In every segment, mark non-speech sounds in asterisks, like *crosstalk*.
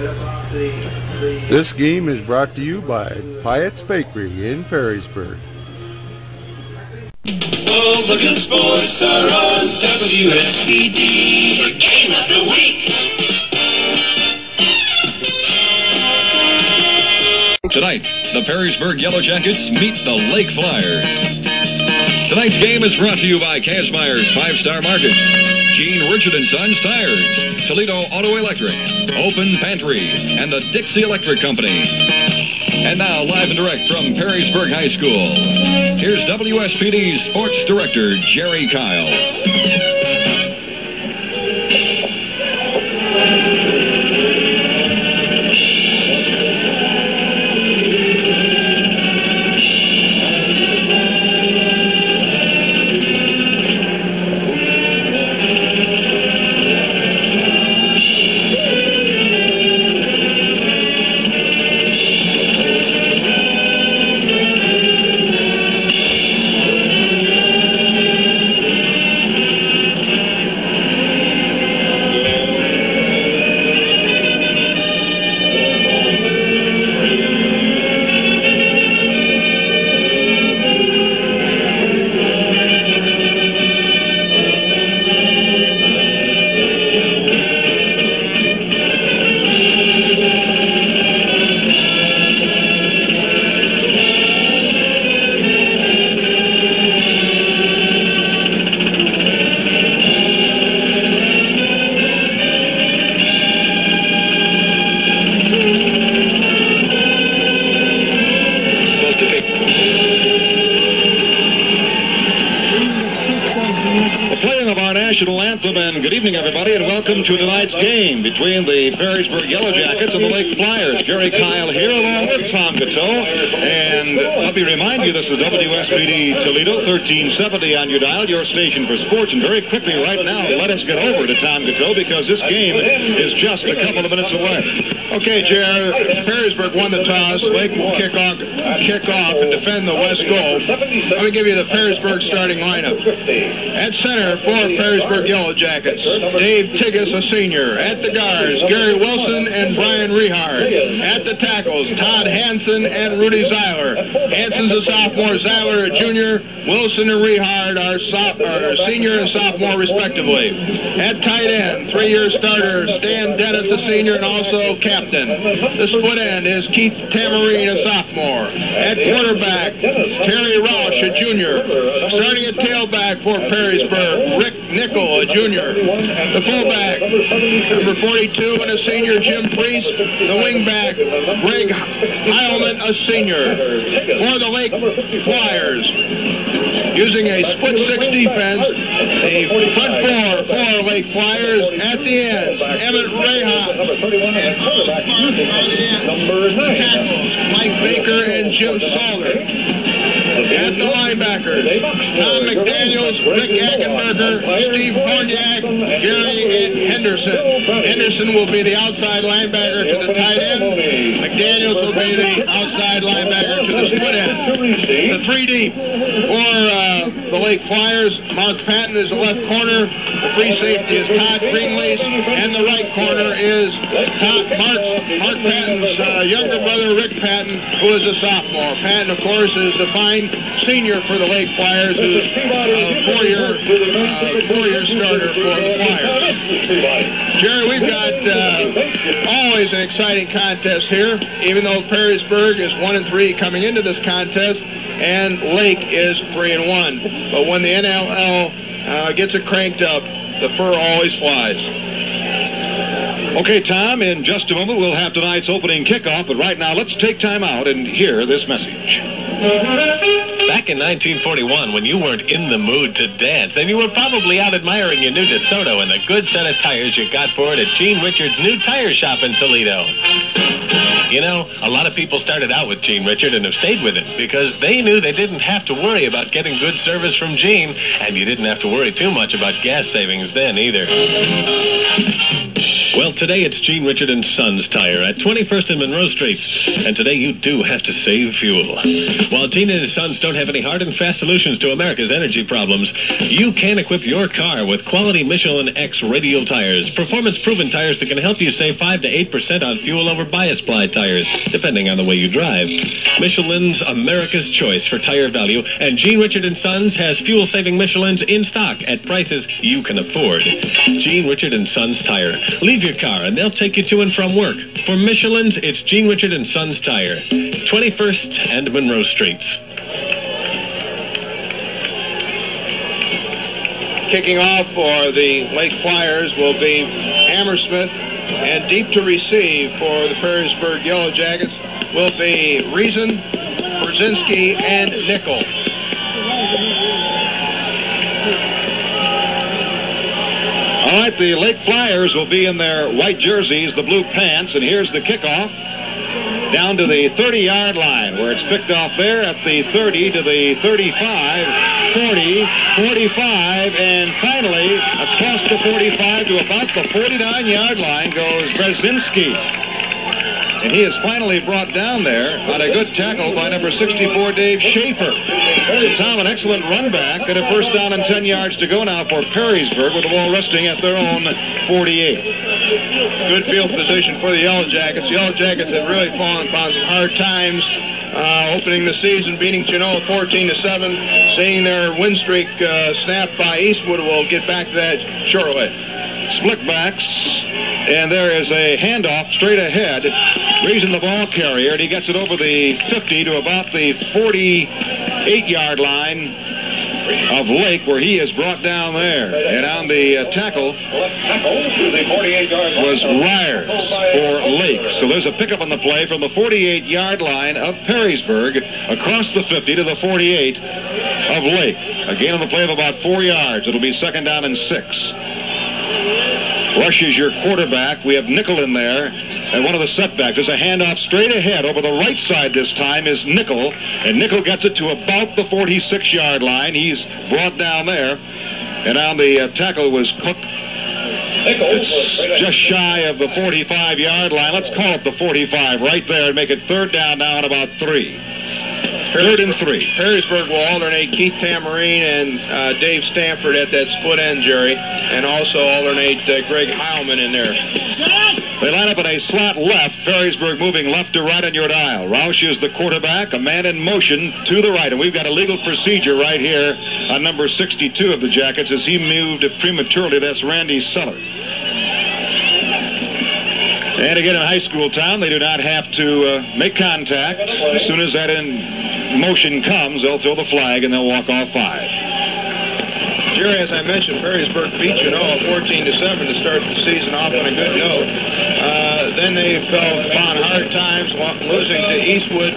This game is brought to you by Piatt's Bakery in Perrysburg. All the good sports are on WSPD. The game of the week. Tonight, the Perrysburg Yellow Jackets meet the Lake Flyers. Tonight's game is brought to you by Kazmaier's Five Star Markets, Gene Richard and Sons Tires, Toledo Auto Electric, Open Pantry, and the Dixie Electric Company. And now, live and direct from Perrysburg High School, here's WSPD's Sports Director Jerry Kyle. To tonight's game between the Perrysburg Yellow Jackets and the Lake Flyers. Jerry Kyle here along with Tom Gateau. And me remind you, this is WSPD Toledo, 1370 on your dial, your station for sports. And very quickly right now, let us get over to Tom Gateau because this game is just a couple of minutes away. Okay, Jer, Perrysburg won the toss. Lake will kick off, kick off and defend the west goal. Let me give you the Perrysburg starting lineup. At center for Perrysburg Yellow Jackets, Dave Tigas, a senior. At the guards, Gary Wilson and Brian Rehard. At the tackles, Todd Hansen and Rudy Zeiler. Hansen's a sophomore, Zeiler a junior. Wilson and Rehard are, so- senior and sophomore respectively. At tight end, three-year starter Stan Dennis, a senior and also captain. The split end is Keith Tamarine, a sophomore. At quarterback, Terry Roush, a junior. Starting at tailback for Perrysburg, Rick Nickel, a junior. The fullback, number 42 and a senior, Jim Priest. The wingback, Greg Heilman, a senior. For the Lake Flyers, using a split six defense. The front four for Lake Flyers at the ends. Emmett Rayhoff and on the ends. The tackles, Mike Baker and Jim Salter. At the linebackers, Tom McDaniels, Rick Ackenberger, Steve Horniak, Gary Henderson. Henderson will be the outside linebacker to the tight end. McDaniels will be the outside linebacker to the split end. The three deep for uh, the Lake Flyers. Mark Patton is the left corner. The free safety is Todd Greenlease, and the right corner is Todd Mark's, Mark Patton's uh, younger brother, Rick Patton, who is a sophomore. Patton, of course, is the fine senior for the Lake Flyers, who's a four-year uh, four-year starter for the Flyers. Jerry, we've got uh, always an exciting contest here, even though Perrysburg is one and three coming into this contest, and Lake is three and one. But when the NLL uh, gets it cranked up, the fur always flies. Okay, Tom, in just a moment we'll have tonight's opening kickoff, but right now let's take time out and hear this message. Back in 1941, when you weren't in the mood to dance, then you were probably out admiring your new DeSoto and the good set of tires you got for it at Gene Richards' new tire shop in Toledo. You know, a lot of people started out with Gene Richard and have stayed with him because they knew they didn't have to worry about getting good service from Gene, and you didn't have to worry too much about gas savings then either. Well, today it's Gene Richard and Sons Tire at 21st and Monroe Streets. And today you do have to save fuel. While Gene and his sons don't have any hard and fast solutions to America's energy problems, you can equip your car with quality Michelin X radial tires, performance-proven tires that can help you save 5 to 8% on fuel over bias ply tires, depending on the way you drive. Michelin's America's choice for tire value, and Gene Richard Sons has fuel-saving Michelins in stock at prices you can afford. Gene Richard and Sons Tire. Leave your car and they'll take you to and from work. For Michelin's, it's Gene Richard and Sons Tire, 21st and Monroe Streets. Kicking off for the Lake Flyers will be Hammersmith, and deep to receive for the Perrysburg Yellow Jackets will be Reason, Brzezinski, and Nickel. All right, the Lake Flyers will be in their white jerseys, the blue pants, and here's the kickoff down to the 30-yard line where it's picked off there at the 30 to the 35, 40, 45, and finally across the 45 to about the 49-yard line goes Brzezinski. And he is finally brought down there on a good tackle by number 64, Dave Schaefer. So Tom, an excellent run back and a first down and 10 yards to go now for Perrysburg with the ball resting at their own 48. Good field position for the Yellow Jackets. The Yellow Jackets have really fallen upon some hard times. Uh, opening the season, beating Genoa 14 to 7, seeing their win streak uh, snapped by Eastwood. We'll get back to that shortly. Split backs, and there is a handoff straight ahead, raising the ball carrier, and he gets it over the 50 to about the 48-yard line of Lake, where he is brought down there. And on the uh, tackle was Ryers for Lake. So there's a pickup on the play from the 48-yard line of Perrysburg across the 50 to the 48 of Lake. A gain on the play of about four yards. It'll be second down and six. Roush is your quarterback. We have Nickel in there. And one of the setbacks is a handoff straight ahead over the right side this time is Nickel. And Nickel gets it to about the 46-yard line. He's brought down there. And on the uh, tackle was Cook. It's just shy of the 45-yard line. Let's call it the 45 right there and make it third down now at about three. Third and three. Perrysburg will alternate Keith Tamarine and uh, Dave Stanford at that split end, Jerry, and also alternate uh, Greg Heilman in there. They line up in a slot left. Perrysburg moving left to right on your dial. Roush is the quarterback, a man in motion to the right. And we've got a legal procedure right here on number 62 of the Jackets as he moved prematurely. That's Randy Seller. And again, in high school town, they do not have to uh, make contact. As soon as that in motion comes, they'll throw the flag and they'll walk off five. Jerry, as I mentioned, Perrysburg beat Genoa 14 to 7 to start the season off on a good note. Uh, then they fell upon hard times, losing to Eastwood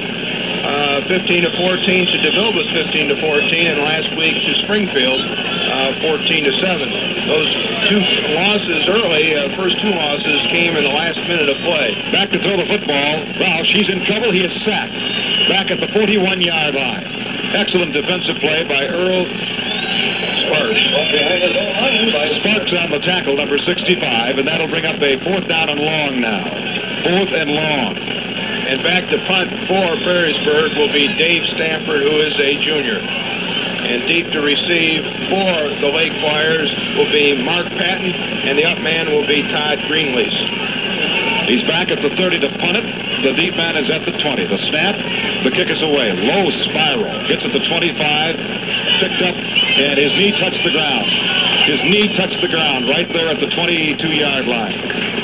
uh, 15 to 14, to DeVilbiss 15 to 14, and last week to Springfield uh, 14 to 7. Those two losses early, uh, first two losses came in the last minute of play. Back to throw the football. Roush, he's in trouble. He is sacked. Back at the 41-yard line. Excellent defensive play by Earl Sparks. Sparks on the tackle, number 65, and that'll bring up a fourth down and long now. Fourth and long. And back to punt for Perrysburg will be Dave Stanford, who is a junior. And deep to receive for the Lake Flyers will be Mark Patton, and the up man will be Todd Greenlease. He's back at the 30 to punt it. The deep man is at the 20. The snap, the kick is away. Low spiral. Gets at the 25. Picked up, and his knee touched the ground. His knee touched the ground right there at the 22-yard line.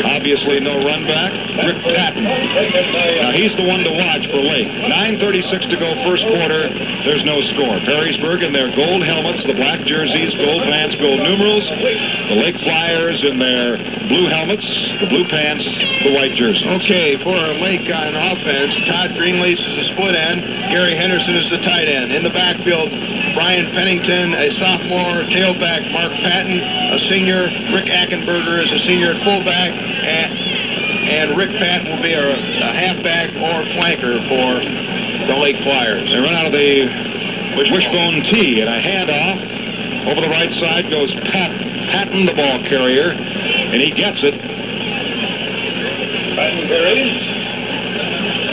Obviously no run back. Rick Patton. Now he's the one to watch for Lake. 9.36 to go first quarter. There's no score. Perrysburg in their gold helmets, the black jerseys, gold pants, gold numerals. The Lake Flyers in their blue helmets, the blue pants, the white jerseys. Okay, for Lake on offense, Todd Greenlease is a split end. Gary Henderson is the tight end. In the backfield, Brian Pennington, a sophomore tailback, Mark Patton, a senior. Rick Ackenberger is a senior at fullback. And and Rick Patton will be a, a halfback or flanker for the Lake Flyers. They run out of the wishbone tee and a handoff. Over the right side goes Pat, Patton, the ball carrier, and he gets it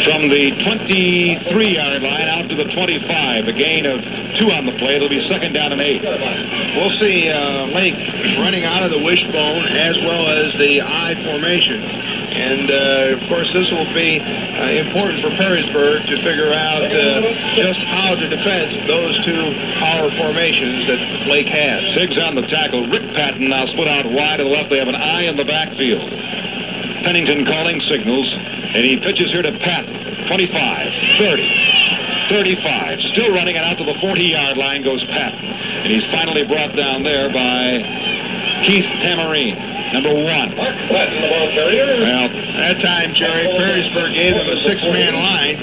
from the 23-yard line out to the 25. A gain of two on the play. It'll be second down and eight. We'll see uh, Lake running out of the wishbone as well as the I formation. And, uh, of course, this will be uh, important for Perrysburg to figure out uh, just how to defend those two power formations that Lake has. Tiggs on the tackle. Rick Patton now split out wide to the left. They have an I in the backfield. Pennington calling signals, and he pitches here to Patton. 25, 30, 35. Still running and out to the 40-yard line goes Patton. And he's finally brought down there by Keith Tamarine, number one. Mark Patton, the ball carrier. Well, that time, Jerry, Perrysburg gave them a six-man line,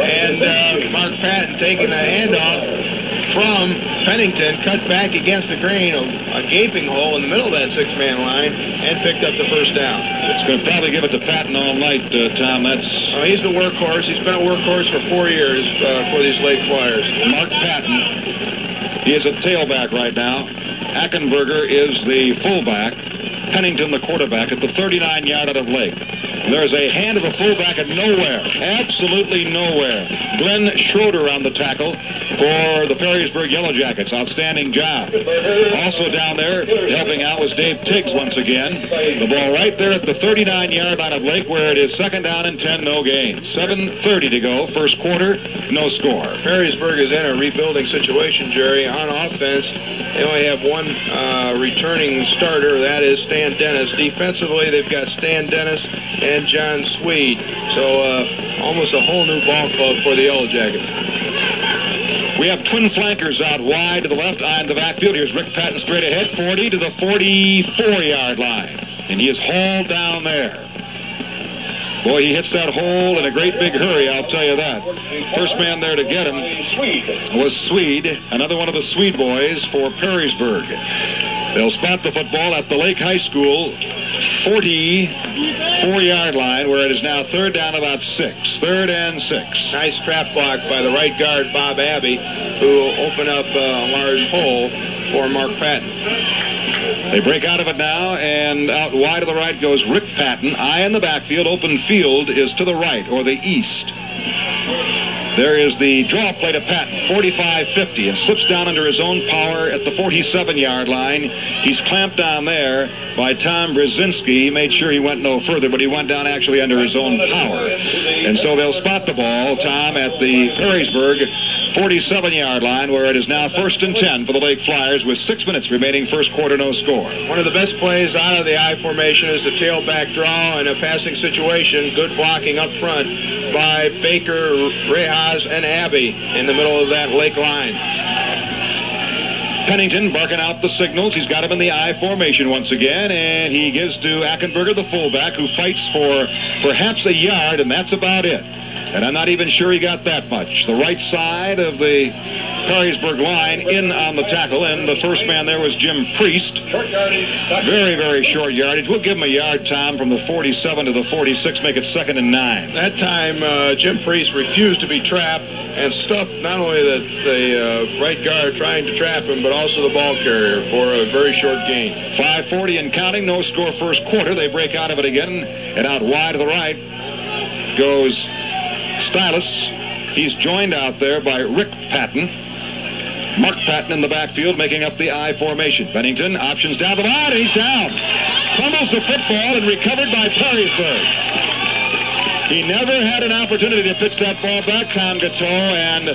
and uh, Mark Patton taking the handoff from Pennington, cut back against the grain, a, a gaping hole in the middle of that six-man line, and picked up the first down. It's going to probably give it to Patton all night, uh, Tom. That's Uh, he's the workhorse. He's been a workhorse for four years uh, for these Lake Flyers. Mark Patton. He is a tailback right now. Ackenberger is the fullback. Pennington the quarterback at the 39-yard out of Lake. There's a hand of a fullback at nowhere, absolutely nowhere. Glenn Schroeder on the tackle for the Perrysburg Yellow Jackets. Outstanding job. Also down there helping out was Dave Tiggs once again. The ball right there at the 39-yard line of Lake where it is second down and 10, no gain. 7.30 to go, first quarter, no score. Perrysburg is in a rebuilding situation, Jerry. On offense, they only have one uh, returning starter. That is Stan Dennis. Defensively, they've got Stan Dennis and John Sweede. So uh, almost a whole new ball club for the Yellow Jackets. We have twin flankers out wide to the left I in the backfield. Here's Rick Patton straight ahead, 40 to the 44-yard line. And he is hauled down there. Boy, he hits that hole in a great big hurry, I'll tell you that. First man there to get him was Sweede, another one of the Sweede boys for Perrysburg. They'll spot the football at the Lake High School 44-yard line, where it is now third down about six. Third and six. Nice trap block by the right guard, Bob Abbey, who will open up uh, a large hole for Mark Patton. They break out of it now, and out wide to the right goes Rick Patton. I in the backfield. Open field is to the right, or the east. There is the draw play to Patton, 45-50, and slips down under his own power at the 47-yard line. He's clamped down there by Tom Brzezinski. He made sure he went no further, but he went down actually under his own power. And so they'll spot the ball, Tom, at the Perrysburg 47-yard line, where it is now first and 10 for the Lake Flyers with six minutes remaining, first quarter, no score. One of the best plays out of the I formation is the tailback draw in a passing situation. Good blocking up front by Baker, Rejas, and Abbey in the middle of that lake line. Pennington barking out the signals. He's got him in the I formation once again, and he gives to Ackenberger, the fullback, who fights for perhaps a yard, and that's about it. And I'm not even sure he got that much. The right side of the Perrysburg line in on the tackle, and the first man there was Jim Priest. Very, very short yardage. We'll give him a yard, Tom, from the 47 to the 46, make it second and nine. That time, uh, Jim Priest refused to be trapped and stuffed not only the, the uh, right guard trying to trap him, but also the ball carrier for a very short gain. 540 and counting, no score first quarter. They break out of it again, and out wide to the right goes Stylus. He's joined out there by Rick Patton. Mark Patton in the backfield making up the I formation. Pennington options down the line, he's down. Fumbles the football and recovered by Perrysburg. He never had an opportunity to pitch that ball back, Tom Gateau, and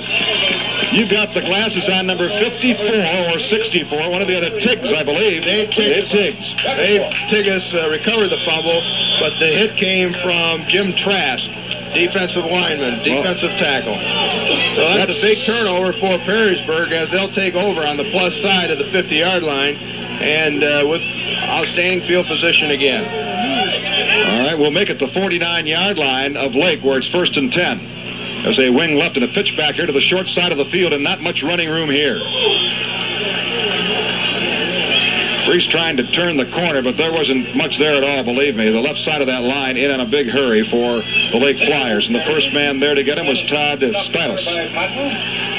you've got the glasses on number 54 or 64, one of the other Tiggs, I believe. Dave Dave Tiggs. Tiggs. Dave Tigges uh, recovered the fumble, but the hit came from Jim Trask, defensive lineman, defensive tackle. So that's, That's- a big turnover for Perrysburg as they'll take over on the plus side of the 50-yard line and uh, with outstanding field position again. All right, we'll make it the 49-yard line of Lake where it's first and 10. There's a wing left and a pitch back here to the short side of the field and not much running room here. Reese trying to turn the corner, but there wasn't much there at all, believe me. The left side of that line in on a big hurry for the Lake Flyers. And the first man there to get him was Todd Stylus.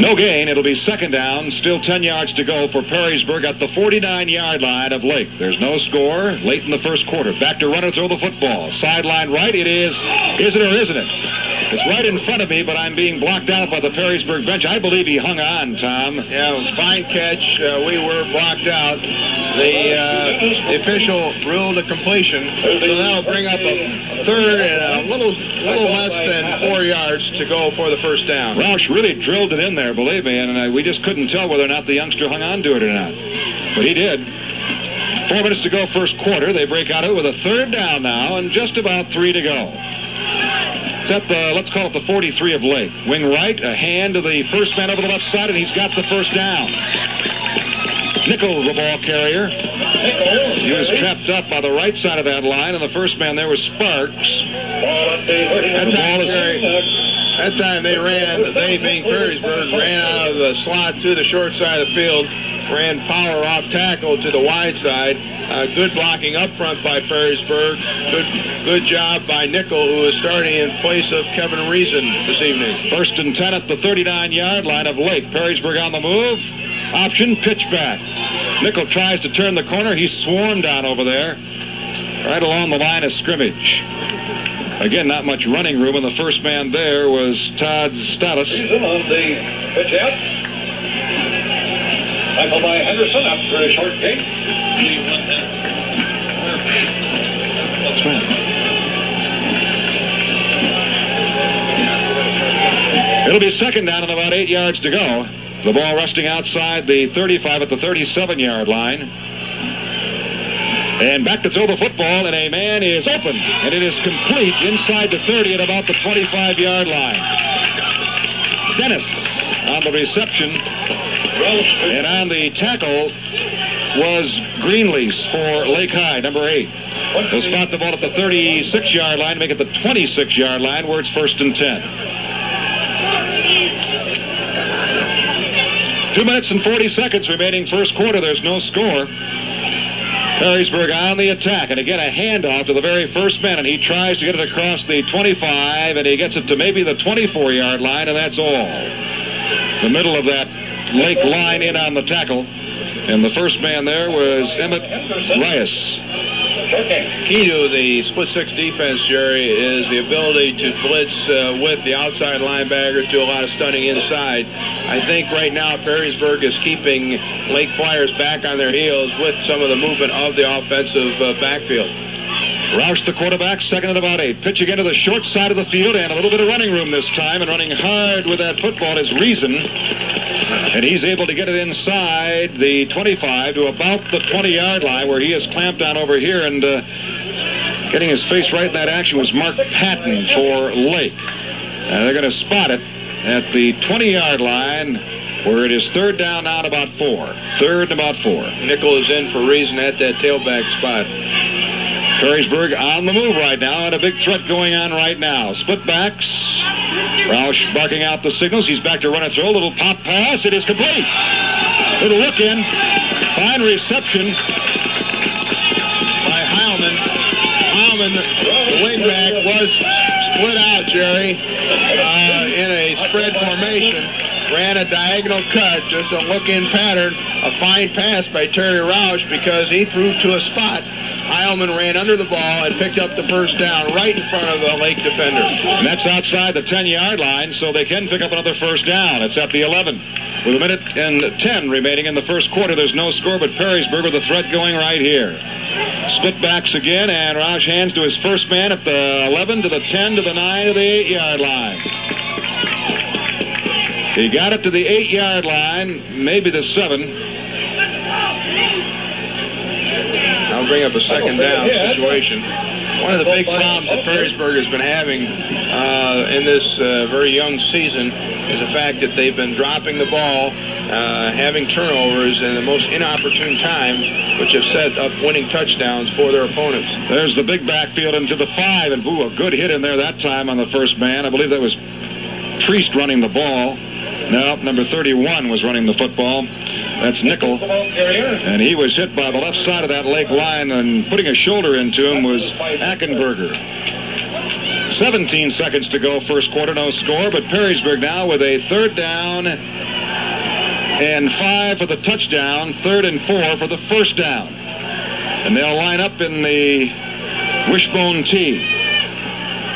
No gain. It'll be second down. Still 10 yards to go for Perrysburg at the 49-yard line of Lake. There's no score late in the first quarter. Back to runner throw the football. Sideline right. It is. Is it or isn't it? It's right in front of me, but I'm being blocked out by the Perrysburg bench. I believe he hung on, Tom. Yeah, fine catch. Uh, we were blocked out. The, uh, the official ruled a completion, so that'll bring up a third and a little little less than four yards to go for the first down. Roush really drilled it in there, believe me, and uh, we just couldn't tell whether or not the youngster hung on to it or not. But he did. Four minutes to go, first quarter. They break out of it with a third down now and just about three to go. It's at the, let's call it the 43 of Lake. Wing right, a hand to the first man over the left side, and he's got the first down. Nichols, the ball carrier. He was trapped up by the right side of that line, and the first man there was Sparks. That time, Jerry, that time they ran, they being Perrysburg, ran out of the slot to the short side of the field, ran power off tackle to the wide side. Uh, good blocking up front by Perrysburg. Good, good job by Nickel, who is starting in place of Kevin Reason this evening. First and 10 at the 39-yard line of Lake. Perrysburg on the move. Option, pitch back. Nickel tries to turn the corner. He's swarmed down over there, right along the line of scrimmage. Again, not much running room, and the first man there was Todd Status. On the pitch out. Tackled by Henderson after a short gain. It'll be second down and about eight yards to go. The ball resting outside the 35 at the 37-yard line. And back to throw the football, and a man is open, and it is complete inside the 30 at about the 25-yard line. Dennis on the reception, and on the tackle was Greenlease for Lake High, number eight. They'll spot the ball at the 36-yard line, make it the 26-yard line, where it's first and 10. Two minutes and 40 seconds remaining first quarter. There's no score. Perrysburg on the attack, and again a handoff to the very first man, and he tries to get it across the 25, and he gets it to maybe the 24-yard line, and that's all. The middle of that Lake line in on the tackle, and the first man there was Emmett Rias. Key to the split six defense, Jerry, is the ability to blitz uh, with the outside linebackers, do a lot of stunning inside. I think right now Perrysburg is keeping Lake Flyers back on their heels with some of the movement of the offensive uh, backfield. Roush, the quarterback, second and about eight. Pitch again to the short side of the field and a little bit of running room this time, and running hard with that football is Reason. And he's able to get it inside the 25 to about the 20-yard line where he is clamped down over here, and uh, getting his face right in that action was Mark Patton for Lake. And they're going to spot it at the 20-yard line where it is third down at about four. Third and about four. Nickel is in for Reason at that tailback spot. Perrysburg on the move right now, and a big threat going on right now. Split backs. Roush barking out the signals. He's back to run throw. Little pop pass. It is complete. Little look in. Fine reception. by Heilman. Heilman, the wingback, was split out, Jerry, uh, in a spread formation. Ran a diagonal cut, just a look-in pattern. A fine pass by Terry Roush because he threw to a spot. Heilman ran under the ball and picked up the first down right in front of the Lake defender. And that's outside the 10-yard line, so they can pick up another first down. It's at the 11. With a minute and 10 remaining in the first quarter, there's no score, but Perrysburg with a threat going right here. Split backs again, and Roush hands to his first man at the 11, to the 10, to the 9, to the 8-yard line. He got it to the 8-yard line, maybe the 7. I'll bring up a second down situation. One of the big problems that Perrysburg has been having uh, in this uh, very young season is the fact that they've been dropping the ball uh, having turnovers in the most inopportune times, which have set up winning touchdowns for their opponents. There's the big backfield into the five, and ooh, a good hit in there that time on the first man. I believe that was Priest running the ball. No, number 31 was running the football. That's Nickel. And he was hit by the left side of that Lake line, and putting a shoulder into him was Ackenberger. 17 seconds to go, first quarter, no score, but Perrysburg now with a third down and five for the touchdown, third and four for the first down. And they'll line up in the wishbone tee.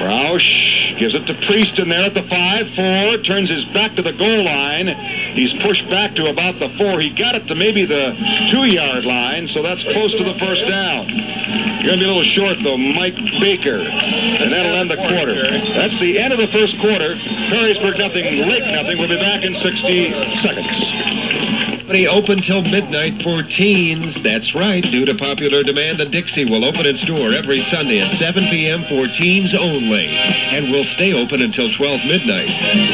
Roush gives it to Priest in there at the five, four, turns his back to the goal line. He's pushed back to about the four. He got it to maybe the two-yard line, so that's close to the first down. You're going to be a little short, though, Mike Baker. And that'll end the quarter. That's the end of the first quarter. Perrysburg nothing, Lake nothing. We'll be back in 60 seconds. Company open till midnight for teens. That's right. Due to popular demand, the Dixie will open its door every Sunday at 7 p.m. for teens only. And will stay open until 12 midnight.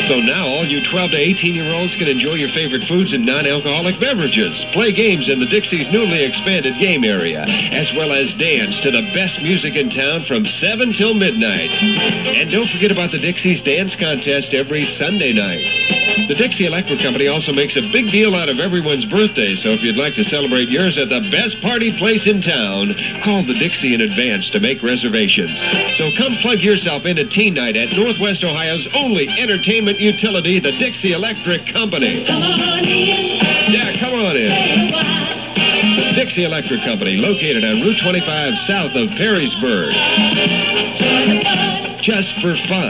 So now all you 12 to 18 year olds can enjoy your favorite foods and non-alcoholic beverages. Play games in the Dixie's newly expanded game area, as well as dance to the best music in town from 7 till midnight. And don't forget about the Dixie's dance contest every Sunday night. The Dixie Electric Company also makes a big deal out of everyone's birthday, so if you'd like to celebrate yours at the best party place in town, call the Dixie in advance to make reservations. So come plug yourself into Teen Night at Northwest Ohio's only entertainment utility, the Dixie Electric Company. Yeah, come on in. The Dixie Electric Company, located on Route 25 south of Perrysburg. Just for fun.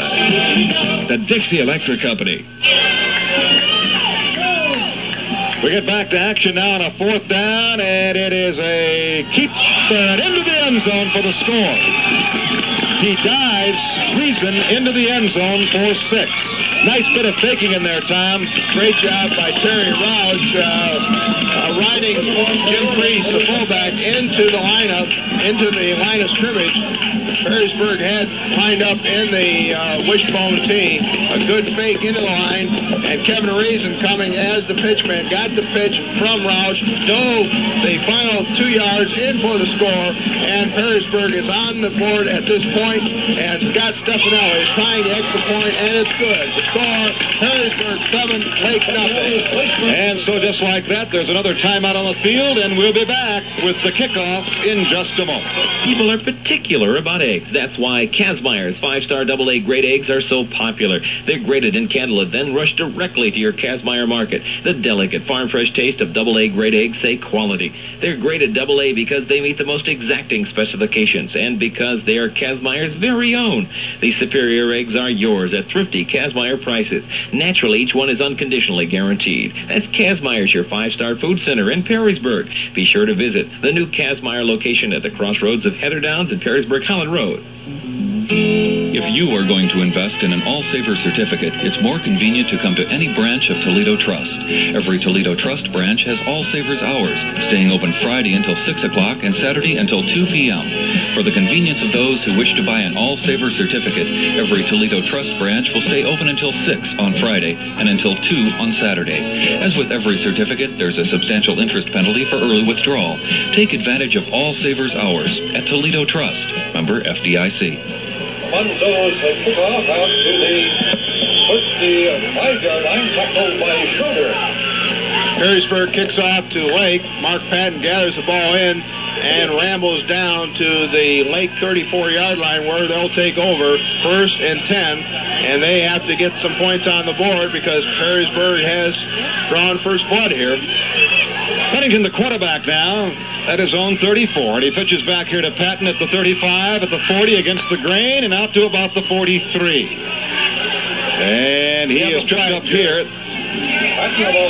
The Dixie Electric Company. We get back to action now on a fourth down, and it is a keep and into the end zone for the score. He dives, Reason into the end zone for six. Nice bit of faking in there, Tom. Great job by Terry Roush, uh, uh, riding Jim Priest, the fullback, into the lineup, into the line of scrimmage. Perrysburg had lined up in the uh, wishbone tee. A good fake into the line, and Kevin Reason coming as the pitchman got the pitch from Roush, dove the final two yards in for the score, and Perrysburg is on the board at this point, and Scott Stefanelli is trying the extra point, and it's good. The score, Perrysburg 7, Lake nothing. And so just like that, there's another timeout on the field, and we'll be back with the kickoff in just a moment. People are particular about eggs. That's why Kazmaier's five-star double A grade eggs are so popular. They're graded in Canada, then rushed directly to your Kazmaier market. The delicate farm fresh taste of double A grade eggs say quality. They're graded double A because they meet the most exacting specifications and because they are Kazmaier's very own. These superior eggs are yours at thrifty Kazmaier prices. Naturally, each one is unconditionally guaranteed. That's Kazmaier's, your five-star food center in Perrysburg. Be sure to visit the new Kazmaier location at the crossroads of Heather Downs and Perrysburg Holland Road. If you are going to invest in an All Saver certificate, it's more convenient to come to any branch of Toledo Trust. Every Toledo Trust branch has All Savers hours, staying open Friday until 6 o'clock and Saturday until 2 p.m. For the convenience of those who wish to buy an All Saver certificate, every Toledo Trust branch will stay open until 6 on Friday and until 2 on Saturday. As with every certificate, there's a substantial interest penalty for early withdrawal. Take advantage of All Savers hours at Toledo Trust, member FDIC. Have put off out to the 35-yard line, tackled by Schroeder. Perrysburg kicks off to Lake. Mark Patton gathers the ball in and rambles down to the Lake 34-yard line where they'll take over first and 10. And they have to get some points on the board because Perrysburg has drawn first blood here. Pennington, the quarterback now, at his own 34. And he pitches back here to Patton at the 35, at the 40 against the grain, and out to about the 43. And he is tried up here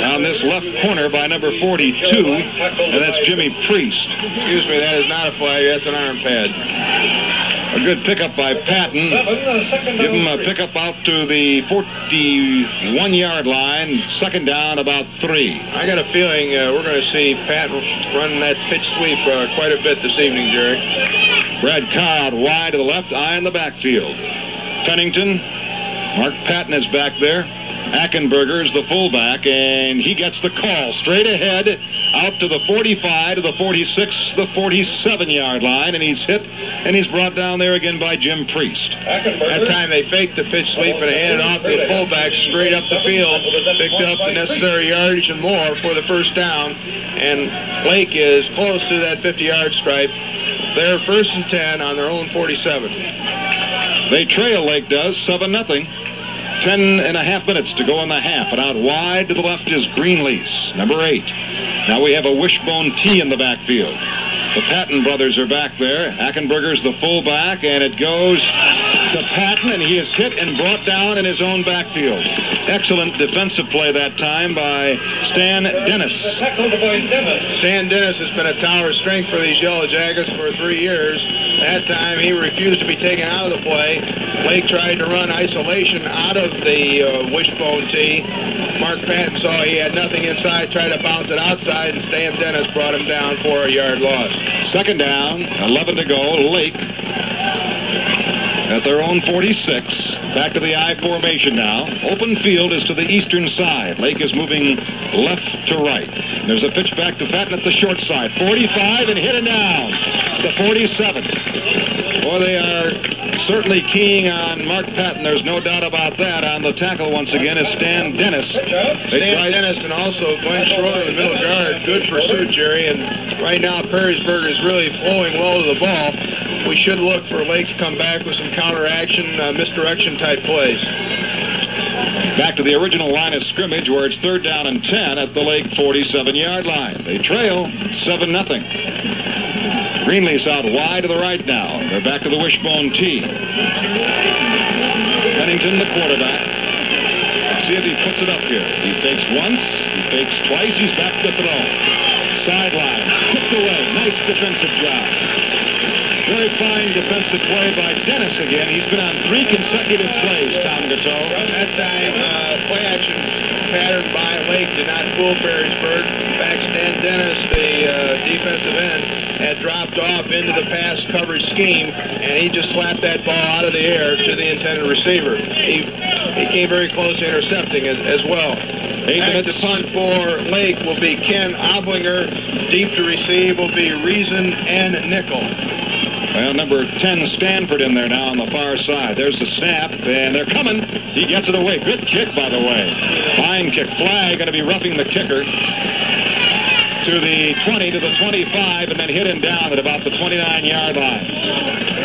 on this left corner by number 42, and that's Jimmy Priest. Excuse me, that is not a flag. That's an arm pad. A good pickup by Patton. Give him a pickup out to the 41-yard line. Second down, about three. I got a feeling uh, we're going to see Patton run that pitch sweep uh, quite a bit this evening, Jerry. Brad Codd wide to the left, I in the backfield. Pennington, Mark Patton is back there. Ackenberger's the fullback, and he gets the call straight ahead out to the 45, to the 46, the 47 yard line, and he's hit and he's brought down there again by Jim Priest. That time they faked the pitch sweep and handed off to the fullback straight up the field, picked up the necessary yardage and more for the first down, and Lake is close to that 50-yard stripe. They're first and 10 on their own 47. They trail, Lake does, 7 nothing. Ten and a half minutes to go in the half, and out wide to the left is Greenlease, number eight. Now we have a wishbone T in the backfield. The Patton brothers are back there. Ackenberger's the fullback, and it goes to Patton, and he is hit and brought down in his own backfield. Excellent defensive play that time by Stan Dennis. Stan Dennis has been a tower of strength for these Yellow Jackets for three years. That time he refused to be taken out of the play. Lake tried to run isolation out of the uh, wishbone tee. Mark Patton saw he had nothing inside, tried to bounce it outside, and Stan Dennis brought him down for a yard loss. Second down, 11 to go. Lake at their own 46. Back to the I formation now. Open field is to the eastern side. Lake is moving left to right. There's a pitch back to Patton at the short side. 45 and hit it down. The 47. Boy, they are certainly keying on Mark Patton. There's no doubt about that. On the tackle once again is Stan Dennis. They Stan Dennis and also Glenn Schroeder in the middle guard. Good pursuit, Jerry. And right now, Perrysburg is really flowing well to the ball. We should look for Lake to come back with some counteraction, uh, misdirection type plays. Back to the original line of scrimmage where it's third down and 10 at the Lake 47 yard line. They trail 7 nothing. Greenlease out wide to the right now. They're back to the wishbone tee. Pennington, the quarterback. Let's see if he puts it up here. He fakes once, he fakes twice, he's back to throw. Sideline, tipped away. Nice defensive job. Very fine defensive play by Dennis again. He's been on three consecutive plays, Tom Gateau. That time, uh, play action pattern by Lake did not fool Perrysburg. In fact, Stan Dennis, the uh, defensive end, had dropped off into the pass coverage scheme, and he just slapped that ball out of the air to the intended receiver. He, he came very close to intercepting it as well. Eight Back minutes. to punt for Lake will be Ken Oblinger. Deep to receive will be Reason and Nickel. Well, number 10, Stanford in there now on the far side. There's the snap, and they're coming. He gets it away. Good kick, by the way. Fine kick. Flag going to be roughing the kicker to the 20, to the 25, and then hit him down at about the 29-yard line.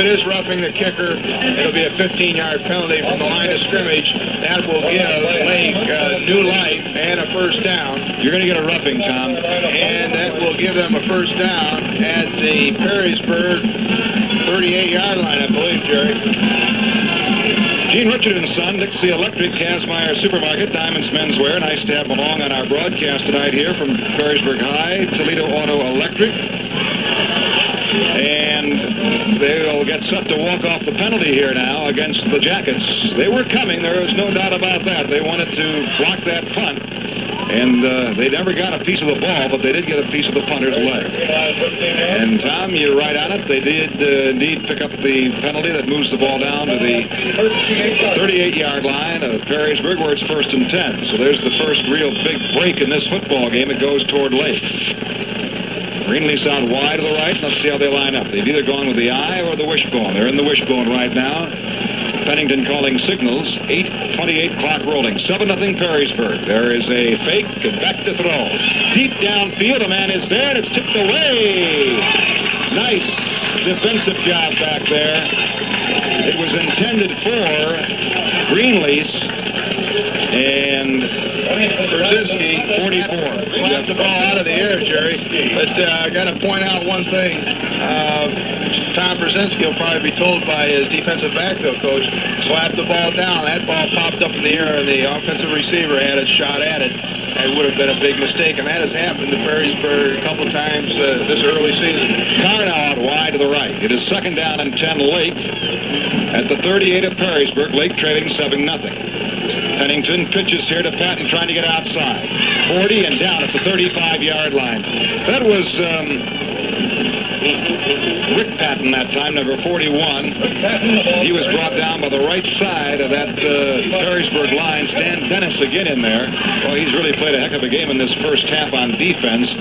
It is roughing the kicker, it'll be a 15-yard penalty from the line of scrimmage. That will give Lake uh, new life and a first down. You're going to get a roughing, Tom. And that will give them a first down at the Perrysburg 38-yard line, I believe, Jerry. Gene Richard and Son, Dixie Electric, Kazmaier Supermarket, Diamonds Menswear. Nice to have them along on our broadcast tonight here from Perrysburg High, Toledo Auto Electric. And they'll get set to walk off the penalty here now against the Jackets. They were coming, there was no doubt about that. They wanted to block that punt. And uh, they never got a piece of the ball, but they did get a piece of the punter's leg. And Tom, you're right on it. They did uh, indeed pick up the penalty that moves the ball down to the 38-yard line of Perrysburg, where it's first and 10. So there's the first real big break in this football game. It goes toward Lake. Greenlease out wide to the right. Let's see how they line up. They've either gone with the I or the wishbone. They're in the wishbone right now. Pennington calling signals. 8.28 clock rolling. 7 nothing Perrysburg. There is a fake and back to throw. Deep downfield. A man is there and it's tipped away. Nice defensive job back there. It was intended for Greenlease and Brzezinski 44. slapped the ball out of the air, Jerry. But uh, I got to point out one thing. Uh, Tom Brzezinski will probably be told by his defensive backfield coach, slap the ball down. That ball popped up in the air, and the offensive receiver had a shot at it. It would have been a big mistake, and that has happened to Perrysburg a couple times uh, this early season. Carr now out wide to the right. It is second down and 10 Lake at the 38 of Perrysburg. Lake trailing 7 nothing. Pennington pitches here to Patton trying to get outside. 40 and down at the 35-yard line. That was um, Rick Patton that time, number 41. He was brought down by the right side of that uh, Perrysburg line. Stan Dennis again in there. Well, he's really played a heck of a game in this first half on defense.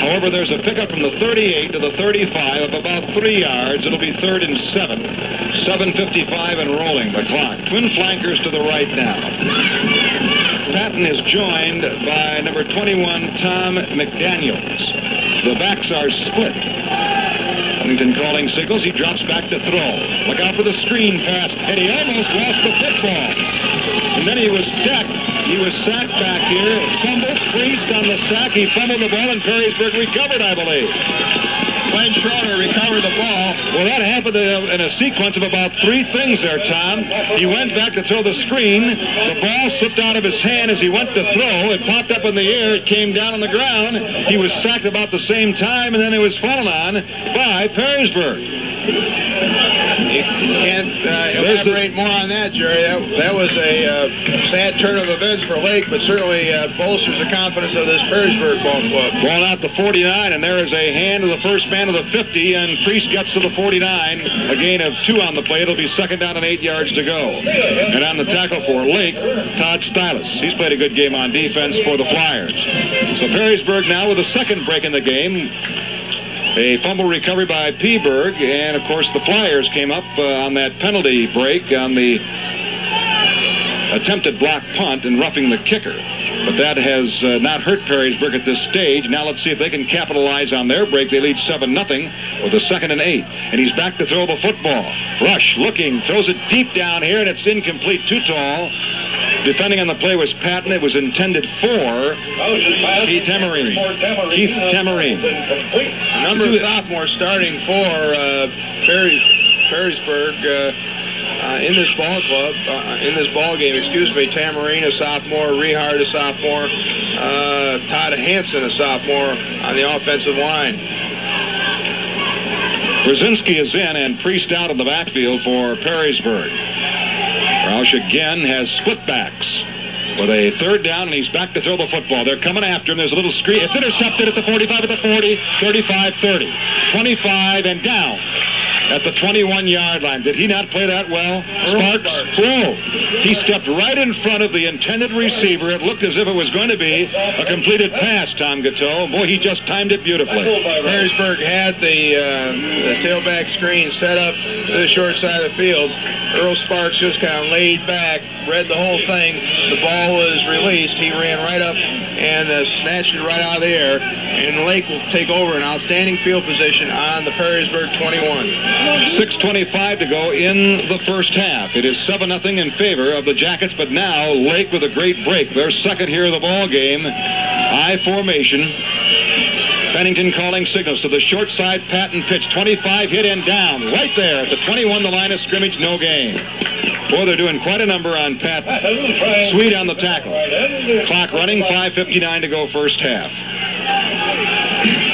However, there's a pickup from the 38 to the 35 of about three yards. It'll be third and seven. 7.55 and rolling the clock. Twin flankers to the right now. Patton is joined by number 21, Tom McDaniels. The backs are split. Huntington calling signals. He drops back to throw. Look out for the screen pass. And he almost lost the football. And then he was sacked. He was sacked back here. Fumbled, creased on the sack. He fumbled the ball, and Perrysburg recovered, I believe. Glenn Schroeder recovered the ball. Well, that happened in a sequence of about three things there, Tom. He went back to throw the screen. The ball slipped out of his hand as he went to throw. It popped up in the air. It came down on the ground. He was sacked about the same time, and then it was fallen on by Perrysburg. You can't uh, elaborate more on that, Jerry. That, that was a uh, sad turn of events for Lake, but certainly uh, bolsters the confidence of this Perrysburg ball club. Ball out to 49, and there is a hand to the first man of the 50, and Priest gets to the 49. A gain of two on the play. It'll be second down and eight yards to go. And on the tackle for Lake, Todd Stylus. He's played a good game on defense for the Flyers. So Perrysburg now with a second break in the game. A fumble recovery by Peeberg, and of course the Flyers came up uh, on that penalty break on the attempted block punt and roughing the kicker. But that has uh, not hurt Perrysburg at this stage. Now let's see if they can capitalize on their break. They lead 7 nothing with a second and eight. And he's back to throw the football. Rush looking, throws it deep down here, and it's incomplete, too tall. Defending on the play was Patton. It was intended for Keith Temerine. Keith Temerine. A number of sophomores starting for uh, Perry, Perrysburg uh, uh, in this ball club, uh, in this ball game, excuse me. Tamarine, a sophomore. Rehard, a sophomore. Uh, Todd Hanson, a sophomore on the offensive line. Brzezinski is in and Priest out in the backfield for Perrysburg. Roush again has split backs with a third down, and he's back to throw the football. They're coming after him. There's a little screen. It's intercepted at the 45, at the 40, 35, 30, 25, and down at the 21-yard line. Did he not play that well? Sparks? Whoa. He stepped right in front of the intended receiver. It looked as if it was going to be a completed pass, Tom Gautreau. Boy, he just timed it beautifully. Perrysburg had the, uh, the tailback screen set up to the short side of the field. Earl Sparks just kind of laid back, read the whole thing. The ball was released. He ran right up and uh, snatched it right out of the air. And Lake will take over an outstanding field position on the Perrysburg 21. 6.25 to go in the first half. It is 7 0 in favor of the Jackets, but now Lake with a great break. They're second here of the ball game. I formation. Pennington calling signals to the short side. Patton pitch. 25 hit and down. Right there at the 21, the line of scrimmage. No gain. Boy, they're doing quite a number on Patton. Sweede on the tackle. Clock running. 5.59 to go first half.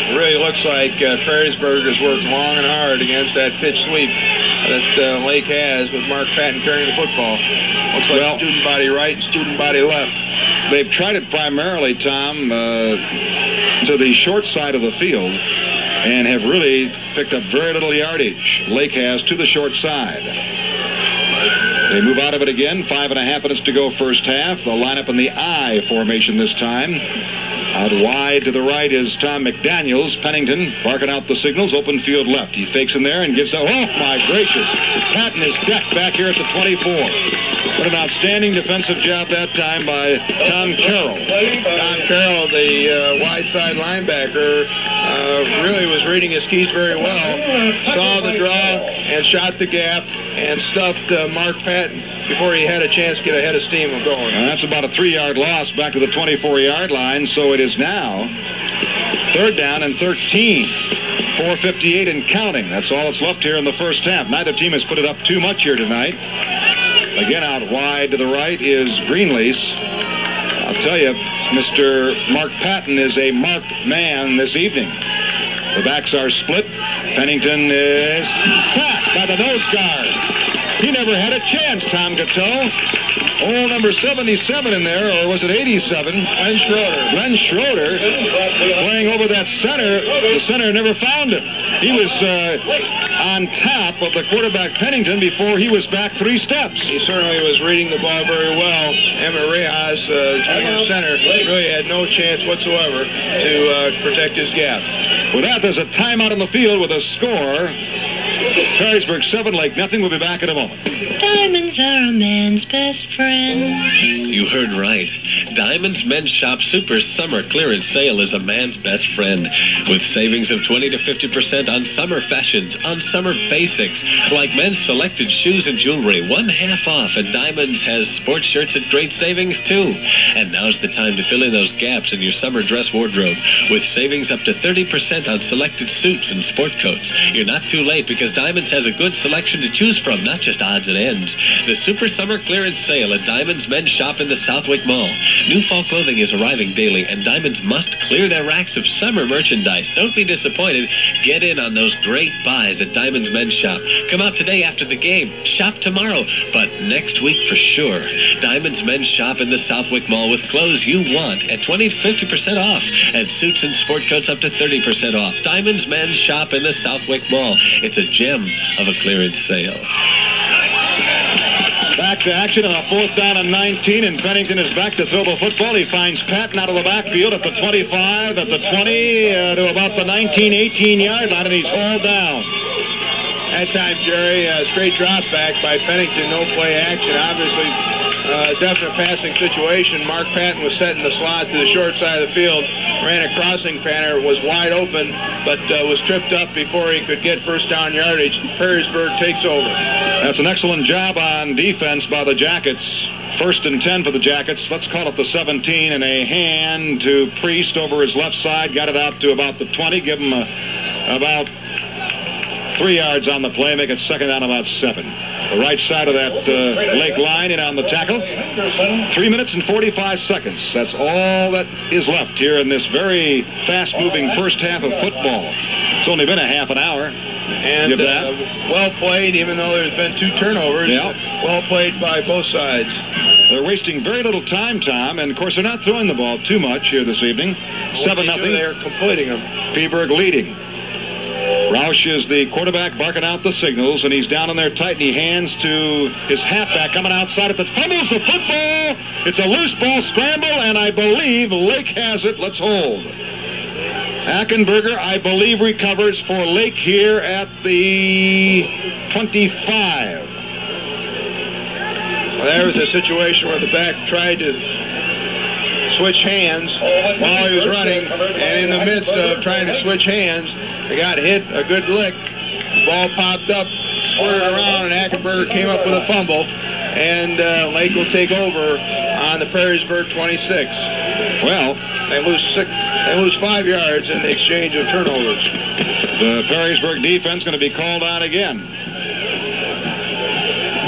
It really looks like uh, Perrysburg has worked long and hard against that pitch sweep that uh, Lake has with Mark Patton carrying the football. Looks like Well- student body right and student body left. They've tried it primarily, Tom, uh, to the short side of the field and have really picked up very little yardage. Lake has to the short side. They move out of it again. Five and a half minutes to go first half. They'll line up in the I formation this time. Out wide to the right is Tom McDaniels. Pennington barking out the signals. Open field left. He fakes in there and gives out. Oh, my gracious. Patton is decked back here at the 24. What an outstanding defensive job that time by Tom Carroll. Tom Carroll, the uh, wide side linebacker, uh, really was reading his keys very well. Saw the draw and shot the gap and stuffed uh, Mark Patton before he had a chance to get ahead of steam of going. And that's about a three-yard loss back to the 24-yard line. So it is now third down and 13. 458 and counting. That's all that's left here in the first half. Neither team has put it up too much here tonight. Again, out wide to the right is Greenlease. I'll tell you, Mr. Mark Patton is a marked man this evening. The backs are split. Pennington is sacked by the nose guard. He never had a chance, Tom Gautreau. Old number 77 in there, or was it 87? Glenn Schroeder. Glenn Schroeder playing over that center. The center never found him. He was uh, on top of the quarterback Pennington before he was back three steps. He certainly was reading the ball very well. Emmett Rejas, uh, junior center, really had no chance whatsoever to uh, protect his gap. With that, there's a timeout on the field with a score. Perrysburg 7, Lake nothing. We'll be back in a moment. Diamonds are a man's best friend. You heard right. Diamonds Men's Shop Super Summer Clearance Sale is a man's best friend. With savings of 20 to 50% on summer fashions, on summer basics, like men's selected shoes and jewelry, one half off. And Diamonds has sports shirts at great savings too. And now's the time to fill in those gaps in your summer dress wardrobe with savings up to 30% on selected suits and sport coats. You're not too late because Diamonds has a good selection to choose from, not just odds and ends. The Super Summer Clearance Sale at Diamonds Men's Shop in the Southwick Mall. New fall clothing is arriving daily, and Diamonds must clear their racks of summer merchandise. Don't be disappointed. Get in on those great buys at Diamonds Men's Shop. Come out today after the game. Shop tomorrow, but next week for sure. Diamonds Men's Shop in the Southwick Mall with clothes you want at 20 to 50% off, and suits and sport coats up to 30% off. Diamonds Men's Shop in the Southwick Mall. It's a gem of a clearance sale. Back to action on a fourth down and 19, and Pennington is back to throw the football. He finds Patton out of the backfield at the 25, at the 20, uh, to about the 19, 18 yard line, and he's hauled down. That time, Jerry, uh, straight drop back by Pennington, no play action. Obviously, uh, definite passing situation. Mark Patton was set in the slot to the short side of the field, ran a crossing pattern, was wide open, but uh, was tripped up before he could get first down yardage. Perrysburg takes over. That's an excellent job on defense by the Jackets. First and 10 for the Jackets. Let's call it the 17, and a hand to Priest over his left side. Got it out to about the 20. Give him a, about three yards on the play. Make it second down about seven. The right side of that uh, lake line and on the tackle. Three minutes and 45 seconds. That's all that is left here in this very fast-moving first half of football. It's only been a half an hour. And uh, well played, even though there's been two turnovers. Yeah. Well played by both sides. They're wasting very little time, Tom, and of course they're not throwing the ball too much here this evening. Seven nothing. They're completing them. Peaburg leading. Roush is the quarterback barking out the signals, and he's down in there tight, and he hands to his halfback coming outside at the fumbles the football. It's a loose ball scramble, and I believe Lake has it. Let's hold. Ackenberger, I believe, recovers for Lake here at the 25. Well, there was a situation where the back tried to switch hands while he was running, and in the midst of trying to switch hands, they got hit a good lick. The ball popped up, squirted around, and Ackenberg came up with a fumble. And uh, Lake will take over on the Perrysburg 26. Well, They lose six, they lose five yards in the exchange of turnovers. The Perrysburg defense going to be called on again.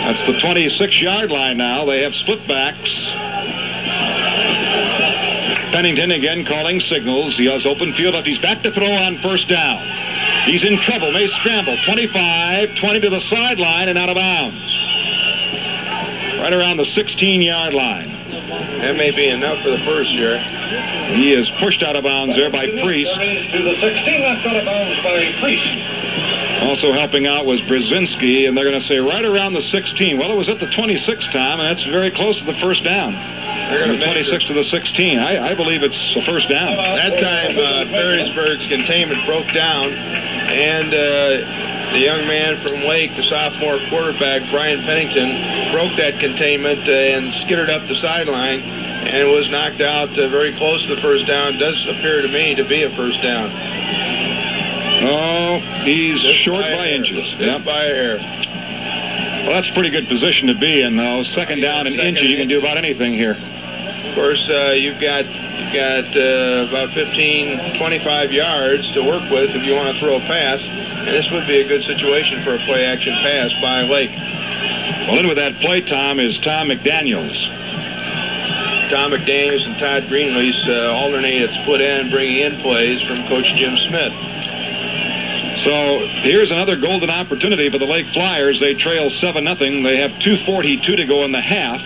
That's the 26-yard line now. They have split backs. Pennington again calling signals. He has open field up. He's back to throw on first down. He's in trouble. May scramble. 25, 20 to the sideline and out of bounds. Right around the 16-yard line. That may be enough for the first year. He is pushed out of bounds there by Priest. To the 16, left out of bounds by Priest. Also helping out was Brzezinski, and they're going to say right around the 16. Well, it was at the 26 time, and that's very close to the first down. They're going to 26 to the 16. I, I believe it's a first down. That time, uh, Perrysburg's containment broke down, and uh, the young man from Lake, the sophomore quarterback, Brian Pennington, broke that containment uh, and skittered up the sideline and was knocked out uh, very close to the first down. Does appear to me to be a first down. Oh, he's Just short by by inches. Just Yep. by a hair. Well, that's a pretty good position to be in, though. Second down and inches, you can do about anything here. Of course, uh, you've got you've got uh, about 15, 25 yards to work with if you want to throw a pass, and this would be a good situation for a play-action pass by Lake. Well, in with that play, Tom, is Tom McDaniels. Tom McDaniels and Todd Greenlease uh, alternate at split end, bringing in plays from Coach Jim Smith. So here's another golden opportunity for the Lake Flyers. They trail 7 0. They have 2.42 to go in the half.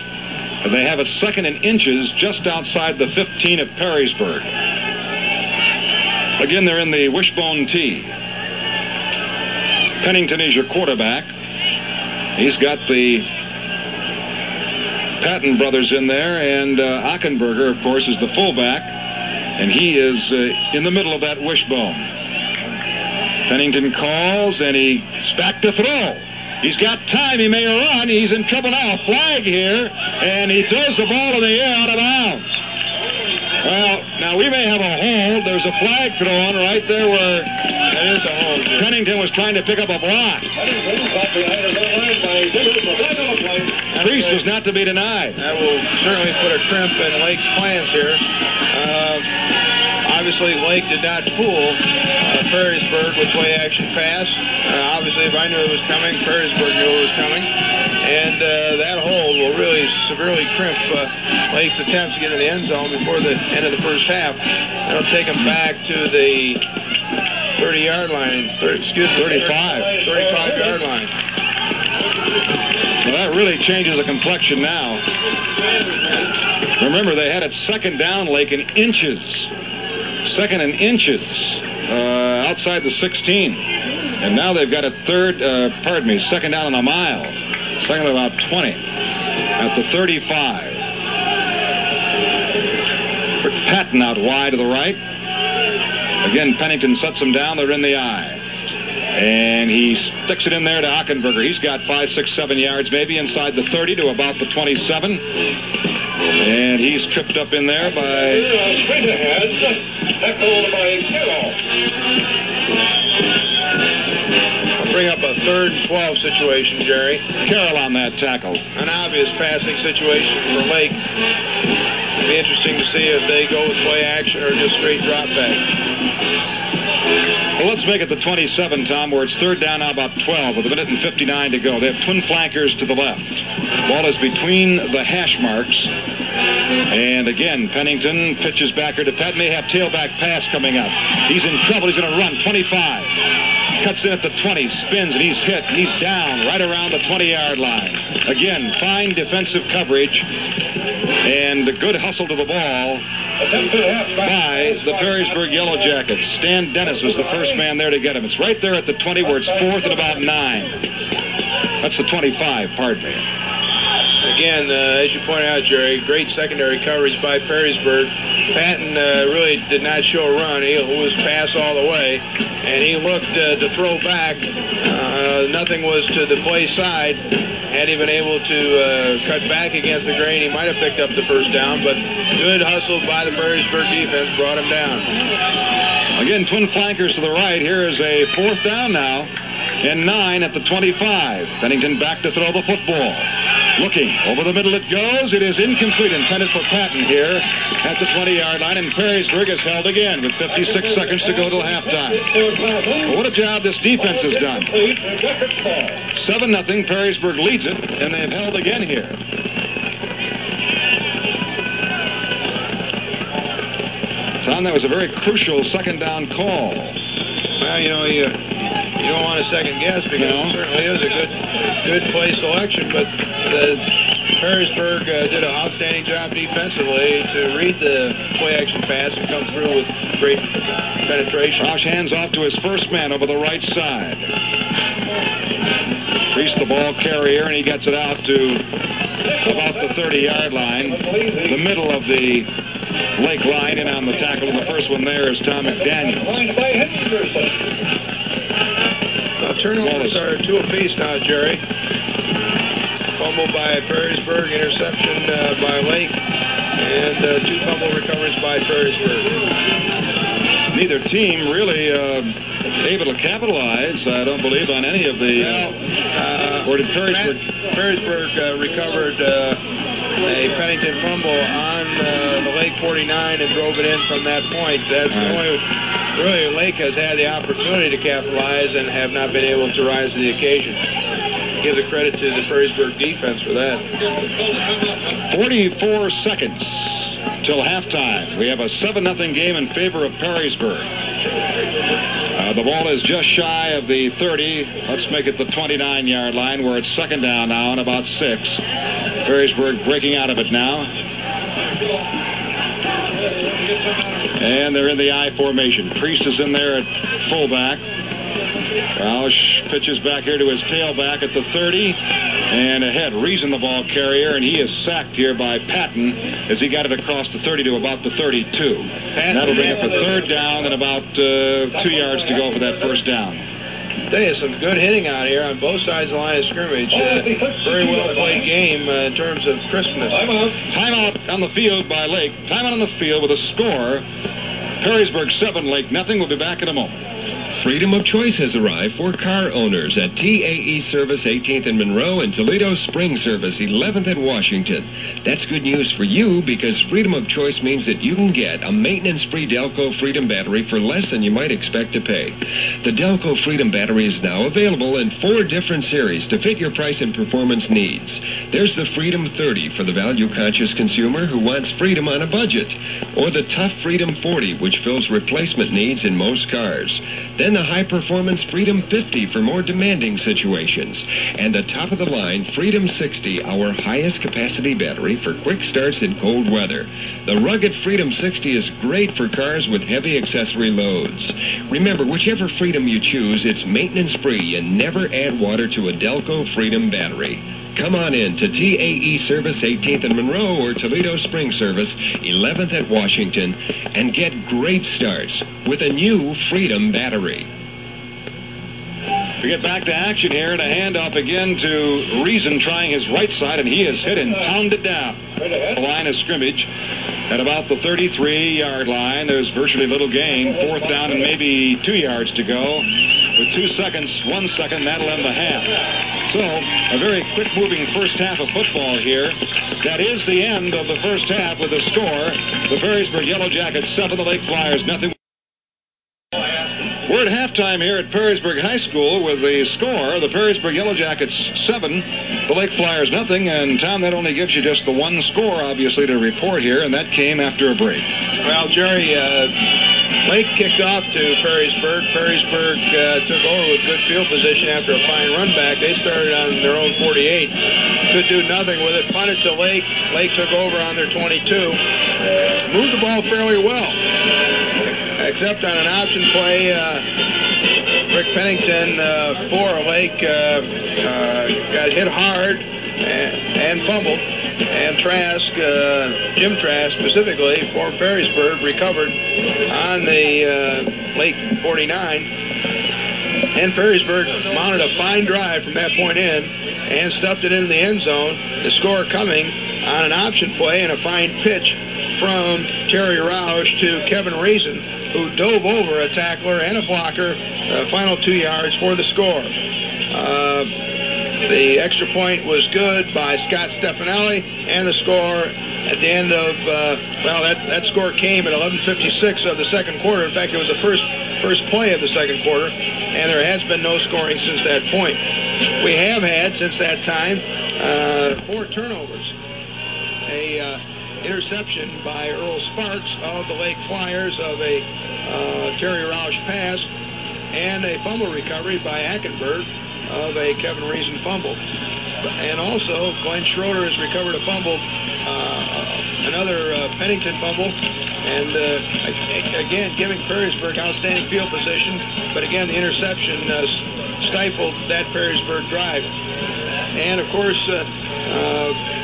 And they have a second in inches just outside the 15 of Perrysburg. Again, they're in the wishbone tee. Pennington is your quarterback. He's got the Patton brothers in there, and uh, Achenberger, of course, is the fullback, and he is uh, in the middle of that wishbone. Pennington calls, and he's back to throw. He's got time. He may run. He's in trouble now. Flag here, and he throws the ball in the air out of bounds. Well, now we may have a hold. There's a flag thrown right there where That is a hold. Jim. Pennington was trying to pick up a block. Priest was not to be denied. That will certainly put a crimp in Lake's plans here. Uh, obviously, Lake did not fool uh, Perrysburg with play action pass. Uh, obviously, if I knew it was coming, Perrysburg knew it was coming. And uh, that hold will really severely crimp uh, Lake's attempts to get in the end zone before the end of the first half. That'll take them back to the 30-yard line. 30, excuse me, 35. 35-yard line. Well, that really changes the complexion now. Remember, they had it second down, Lake, in inches. Second in inches uh, outside the 16. And now they've got a third, uh, pardon me, second down in a mile. Second about 20. At the 35. Patton out wide to the right. Again, Pennington sets them down. They're in the I. And he sticks it in there to Achenberger. He's got five, six, seven yards, maybe inside the 30 to about the 27. And he's tripped up in there by bring up a third and 12 situation, Jerry. Carroll on that tackle. An obvious passing situation for Lake. It'll be interesting to see if they go with play action or just straight drop back. Well, let's make it the 27, Tom, where it's third down now about 12 with a minute and 59 to go. They have twin flankers to the left. Ball is between the hash marks. And again, Pennington pitches back to Pat. May have tailback pass coming up. He's in trouble. He's going to run 25. Cuts in at the 20, spins, and he's hit. And he's down right around the 20-yard line. Again, fine defensive coverage and a good hustle to the ball by the Perrysburg Yellow Jackets. Stan Dennis was the first man there to get him. It's right there at the 20 where it's fourth and about nine. That's the 25, pardon me. Again, uh, as you pointed out, Jerry, great secondary coverage by Perrysburg. Patton uh, really did not show a run. He was pass all the way, and he looked uh, to throw back. Uh, nothing was to the play side. Had he been able to uh, cut back against the grain, he might have picked up the first down, but good hustle by the Perrysburg defense brought him down. Again, twin flankers to the right. Here is a fourth down now, and nine at the 25. Pennington back to throw the football. Looking over the middle it goes. It is incomplete, intended for Patton here at the 20-yard line, and Perrysburg is held again with 56 seconds to go till halftime. Well, what a job this defense has done. 7 nothing. Perrysburg leads it, and they've held again here. Tom, that was a very crucial second down call. Well, you know, you, you don't want to second guess because No. it certainly is a good good play selection, but the Perrysburg uh, did an outstanding job defensively to read the play action pass and come through with great penetration. Roush hands off to his first man over the right side. Priest the ball carrier, and he gets it out to about the 30-yard line, the middle of the Lake line, and on the tackle. And the first one there is Tom McDaniel. Turnovers are two apiece now, Jerry. Fumble by Perrysburg, interception uh, by Lake, and uh, two fumble recoveries by Perrysburg. Neither team really uh, able to capitalize, I don't believe, on any of the... Well, uh, or did Perrysburg... Perrysburg uh, recovered uh, a Pennington fumble on uh, the Lake 49 and drove it in from that point. That's the only really Lake has had the opportunity to capitalize and have not been able to rise to the occasion. Give the credit to the Perrysburg defense for that. 44 seconds till halftime. We have a 7-0 game in favor of Perrysburg. Uh, the ball is just shy of the 30. Let's make it the 29-yard line where it's second down now and about six. Perrysburg breaking out of it now. And they're in the I formation. Priest is in there at fullback. Roush pitches back here to his tailback at the 30 and ahead. Reason the ball carrier, and he is sacked here by Patton as he got it across the 30 to about the 32. And that'll bring up a third down and about uh, two yards to go for that first down. Tell you, some good hitting out here on both sides of the line of scrimmage. Uh, very well played game uh, in terms of crispness. Timeout. Timeout on the field by Lake. Timeout on the field with a score. Perrysburg 7, Lake nothing. We'll be back in a moment. Freedom of choice has arrived for car owners at TAE Service 18th and Monroe and Toledo Spring Service 11th at Washington. That's good news for you because freedom of choice means that you can get a maintenance-free Delco Freedom battery for less than you might expect to pay. The Delco Freedom battery is now available in four different series to fit your price and performance needs. There's the Freedom 30 for the value-conscious consumer who wants freedom on a budget, or the Tough Freedom 40, which fills replacement needs in most cars. Then the high performance Freedom 50 for more demanding situations. And the top of the line Freedom 60, our highest capacity battery for quick starts in cold weather. The rugged Freedom 60 is great for cars with heavy accessory loads. Remember, whichever Freedom you choose, it's maintenance free and never add water to a Delco Freedom battery. Come on in to TAE Service 18th and Monroe or Toledo Spring Service 11th at Washington and get great starts with a new Freedom battery. We get back to action here and a handoff again to Reason trying his right side, and he is hit and pounded down. The line of scrimmage at about the 33-yard line. There's virtually little gain. Fourth down and maybe two yards to go. With two seconds, one second, that'll end the half. So, a very quick-moving first half of football here. That is the end of the first half with a score. The Perrysburg Yellow Jackets 7, the Lake Flyers nothing. We're at halftime here at Perrysburg High School with the score. The Perrysburg Yellow Jackets 7, the Lake Flyers nothing. And Tom, that only gives you just the one score, obviously, to report here, and that came after a break. Well, Jerry, uh, Lake kicked off to Perrysburg. Perrysburg uh, took over with good field position after a fine run back. They started on their own 48. Could do nothing with it. Punted to Lake. Lake took over on their 22. Moved the ball fairly well except on an option play. Uh, Rick Pennington uh, for Lake uh, uh, got hit hard and, and fumbled. And Trask, uh, Jim Trask specifically for Perrysburg, recovered on the Lake 49. And Perrysburg mounted a fine drive from that point in and stuffed it into the end zone. The score coming on an option play and a fine pitch from Terry Roush to Kevin Reason who dove over a tackler and a blocker, uh, final two yards for the score. Uh, the extra point was good by Scott Stefanelli, and the score at the end of, uh, well, that, that score came at 11.56 of the second quarter. In fact, it was the first, first play of the second quarter, and there has been no scoring since that point. We have had, since that time, uh, four turnovers. A uh, interception by Earl Sparks of the Lake Flyers of a uh, Terry Roush pass and a fumble recovery by Ackenberg of a Kevin Reason fumble. And also, Glenn Schroeder has recovered a fumble, uh, another uh, Pennington fumble, and uh, again, giving Perrysburg outstanding field position, but again, the interception uh, stifled that Perrysburg drive. And of course, uh, uh,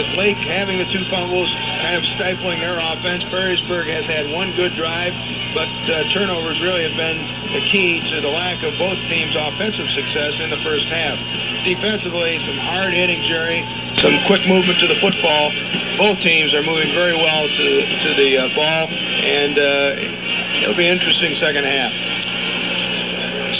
with Lake having the two fumbles, kind of stifling their offense. Perrysburg has had one good drive, but uh, turnovers really have been the key to the lack of both teams' offensive success in the first half. Defensively, some hard hitting, Jerry, some quick movement to the football. Both teams are moving very well to, to the uh, ball, and uh, it'll be an interesting second half.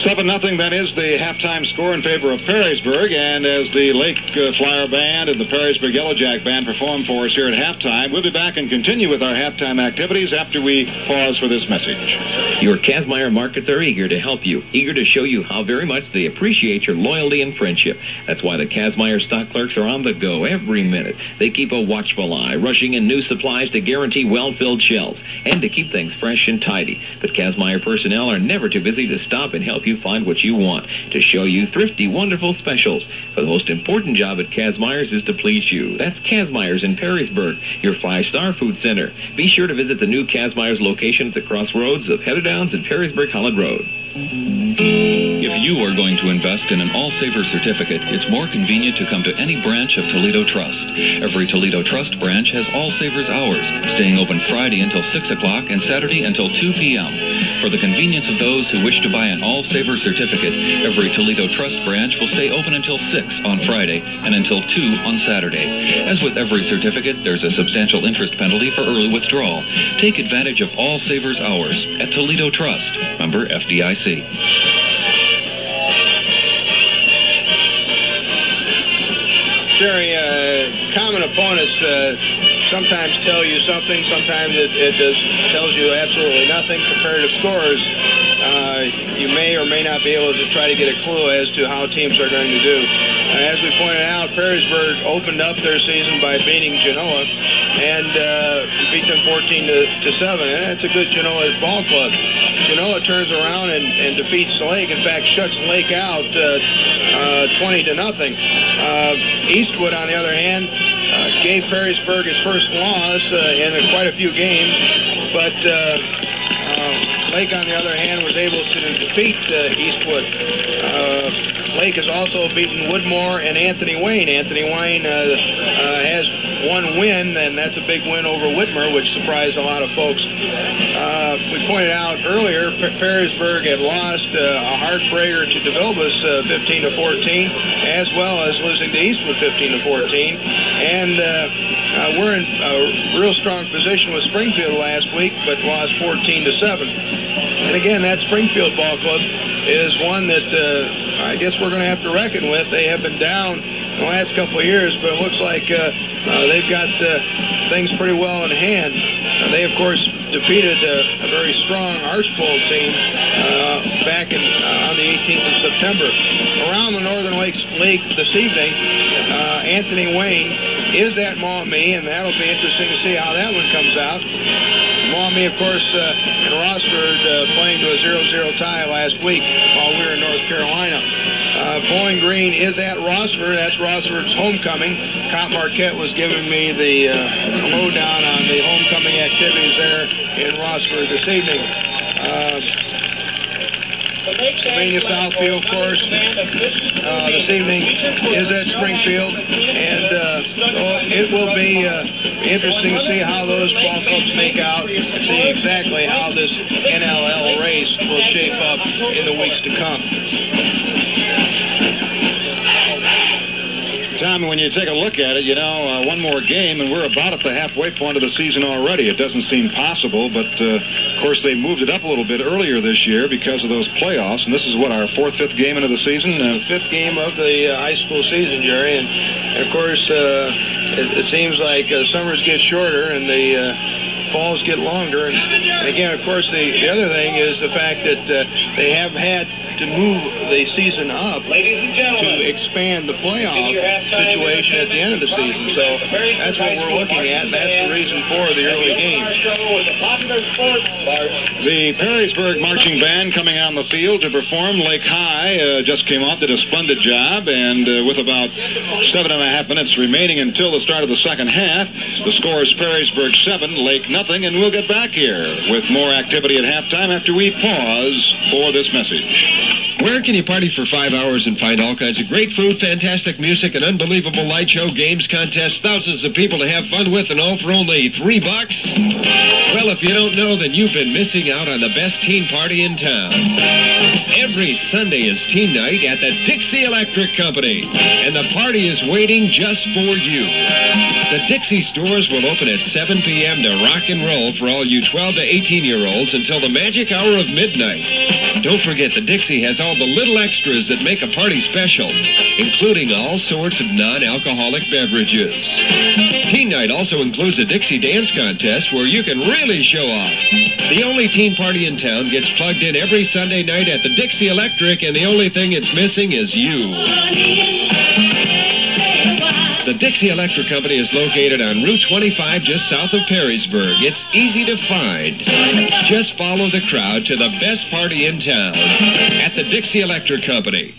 7 nothing. that is the halftime score in favor of Perrysburg. And as the Lake uh, Flyer Band and the Perrysburg Yellow Jack Band perform for us here at halftime, we'll be back and continue with our halftime activities after we pause for this message. Your Kazmaier markets are eager to help you, eager to show you how very much they appreciate your loyalty and friendship. That's why the Kazmaier stock clerks are on the go every minute. They keep a watchful eye, rushing in new supplies to guarantee well-filled shelves and to keep things fresh and tidy. But Kazmaier personnel are never too busy to stop and help you find what you want, to show you thrifty, wonderful specials. For the most important job at Kazmaier's is to please you. That's Kazmaier's in Perrysburg, your five-star food center. Be sure to visit the new Kazmaier's location at the crossroads of Heatherdowns and Perrysburg Holland Road. If you are going to invest in an All Saver certificate, it's more convenient to come to any branch of Toledo Trust. Every Toledo Trust branch has All Savers hours, staying open Friday until 6 o'clock and Saturday until 2 p.m. For the convenience of those who wish to buy an All Saver certificate, every Toledo Trust branch will stay open until 6 on Friday and until 2 on Saturday. As with every certificate, there's a substantial interest penalty for early withdrawal. Take advantage of All Savers hours at Toledo Trust, member FDIC. Jerry, uh, common opponents uh, sometimes tell you something, sometimes it, it does, tells you absolutely nothing. Comparative scores, uh, you may or may not be able to try to get a clue as to how teams are going to do. As we pointed out, Perrysburg opened up their season by beating Genoa and uh, beat them 14 to, to 7, and that's a good Genoa ball club. Genoa turns around and, and defeats Lake. In fact, shuts Lake out uh, uh, 20 to nothing. Uh, Eastwood, on the other hand, uh, gave Perrysburg its first loss uh, in quite a few games, but Lake, on the other hand, was able to defeat uh, Eastwood. Uh, Lake has also beaten Woodmore and Anthony Wayne. Anthony Wayne uh, uh, has one win, and that's a big win over Whitmer, which surprised a lot of folks. Uh, we pointed out earlier, P- Perrysburg had lost uh, a heartbreaker to DeVilbiss uh, 15 to 14, as well as losing to Eastwood 15 to 14. And uh, we're in a real strong position with Springfield last week, but lost 14 to 7. And again, that Springfield ball club is one that uh, I guess we're going to have to reckon with. They have been down the last couple of years, but it looks like uh, uh, they've got uh, things pretty well in hand. Uh, they, of course, defeated uh, a very strong Archbold team back in, on the 18th of September. Around the Northern Lakes League this evening, Anthony Wayne is at Maumee, and that'll be interesting to see how that one comes out. Maumee, of course, uh, and Rossford uh, playing to a 0-0 tie last week while we were in North Carolina. Uh, Bowling Green is at Rossford. That's Rossford's homecoming. Cop Marquette was giving me the uh, lowdown on the homecoming activities there in Rossford this evening. Uh, Sylvania Southview, of course, uh, this evening is at Springfield, and uh, oh, it will be uh, interesting to see how those ball clubs make out and see exactly how this NLL race will shape up in the weeks to come. Tom, when you take a look at it, you know, uh, one more game, and we're about at the halfway point of the season already. It doesn't seem possible, but uh, of course they moved it up a little bit earlier this year because of those playoffs. And this is what our fourth, fifth game into the season. Uh, Fifth game of the uh, high school season, Jerry, and, and of course uh, it, it seems like uh, summers get shorter and the falls get longer. And, and again, of course, the, the other thing is the fact that uh, they have had to move the season up Ladies and gentlemen, to expand the playoff situation at the end of the season. So that's what we're looking at, and that's the reason for the early games. The Perrysburg Marching Band coming out on the field to perform. Lake High uh, just came off, did a splendid job, and uh, with about seven and a half minutes remaining until the start of the second half, the score is Perrysburg 7, Lake nothing, and we'll get back here with more activity at halftime after we pause for this message. Where can you party for five hours and find all kinds of great food, fantastic music, an unbelievable light show, games, contests, thousands of people to have fun with, and all for only three bucks? Well, if you don't know, then you've been missing out on the best teen party in town. Every Sunday is teen night at the Dixie Electric Company, and the party is waiting just for you. The Dixie stores will open at 7 p.m. to rock and roll for all you 12 to 18 year olds until the magic hour of midnight. Don't forget, the Dixie has all all the little extras that make a party special, including all sorts of non-alcoholic beverages. Teen Night also includes a Dixie Dance Contest where you can really show off. The only teen party in town gets plugged in every Sunday night at the Dixie Electric, and the only thing it's missing is you. The Dixie Electric Company is located on Route 25 just south of Perrysburg. It's easy to find. Just follow the crowd to the best party in town at the Dixie Electric Company.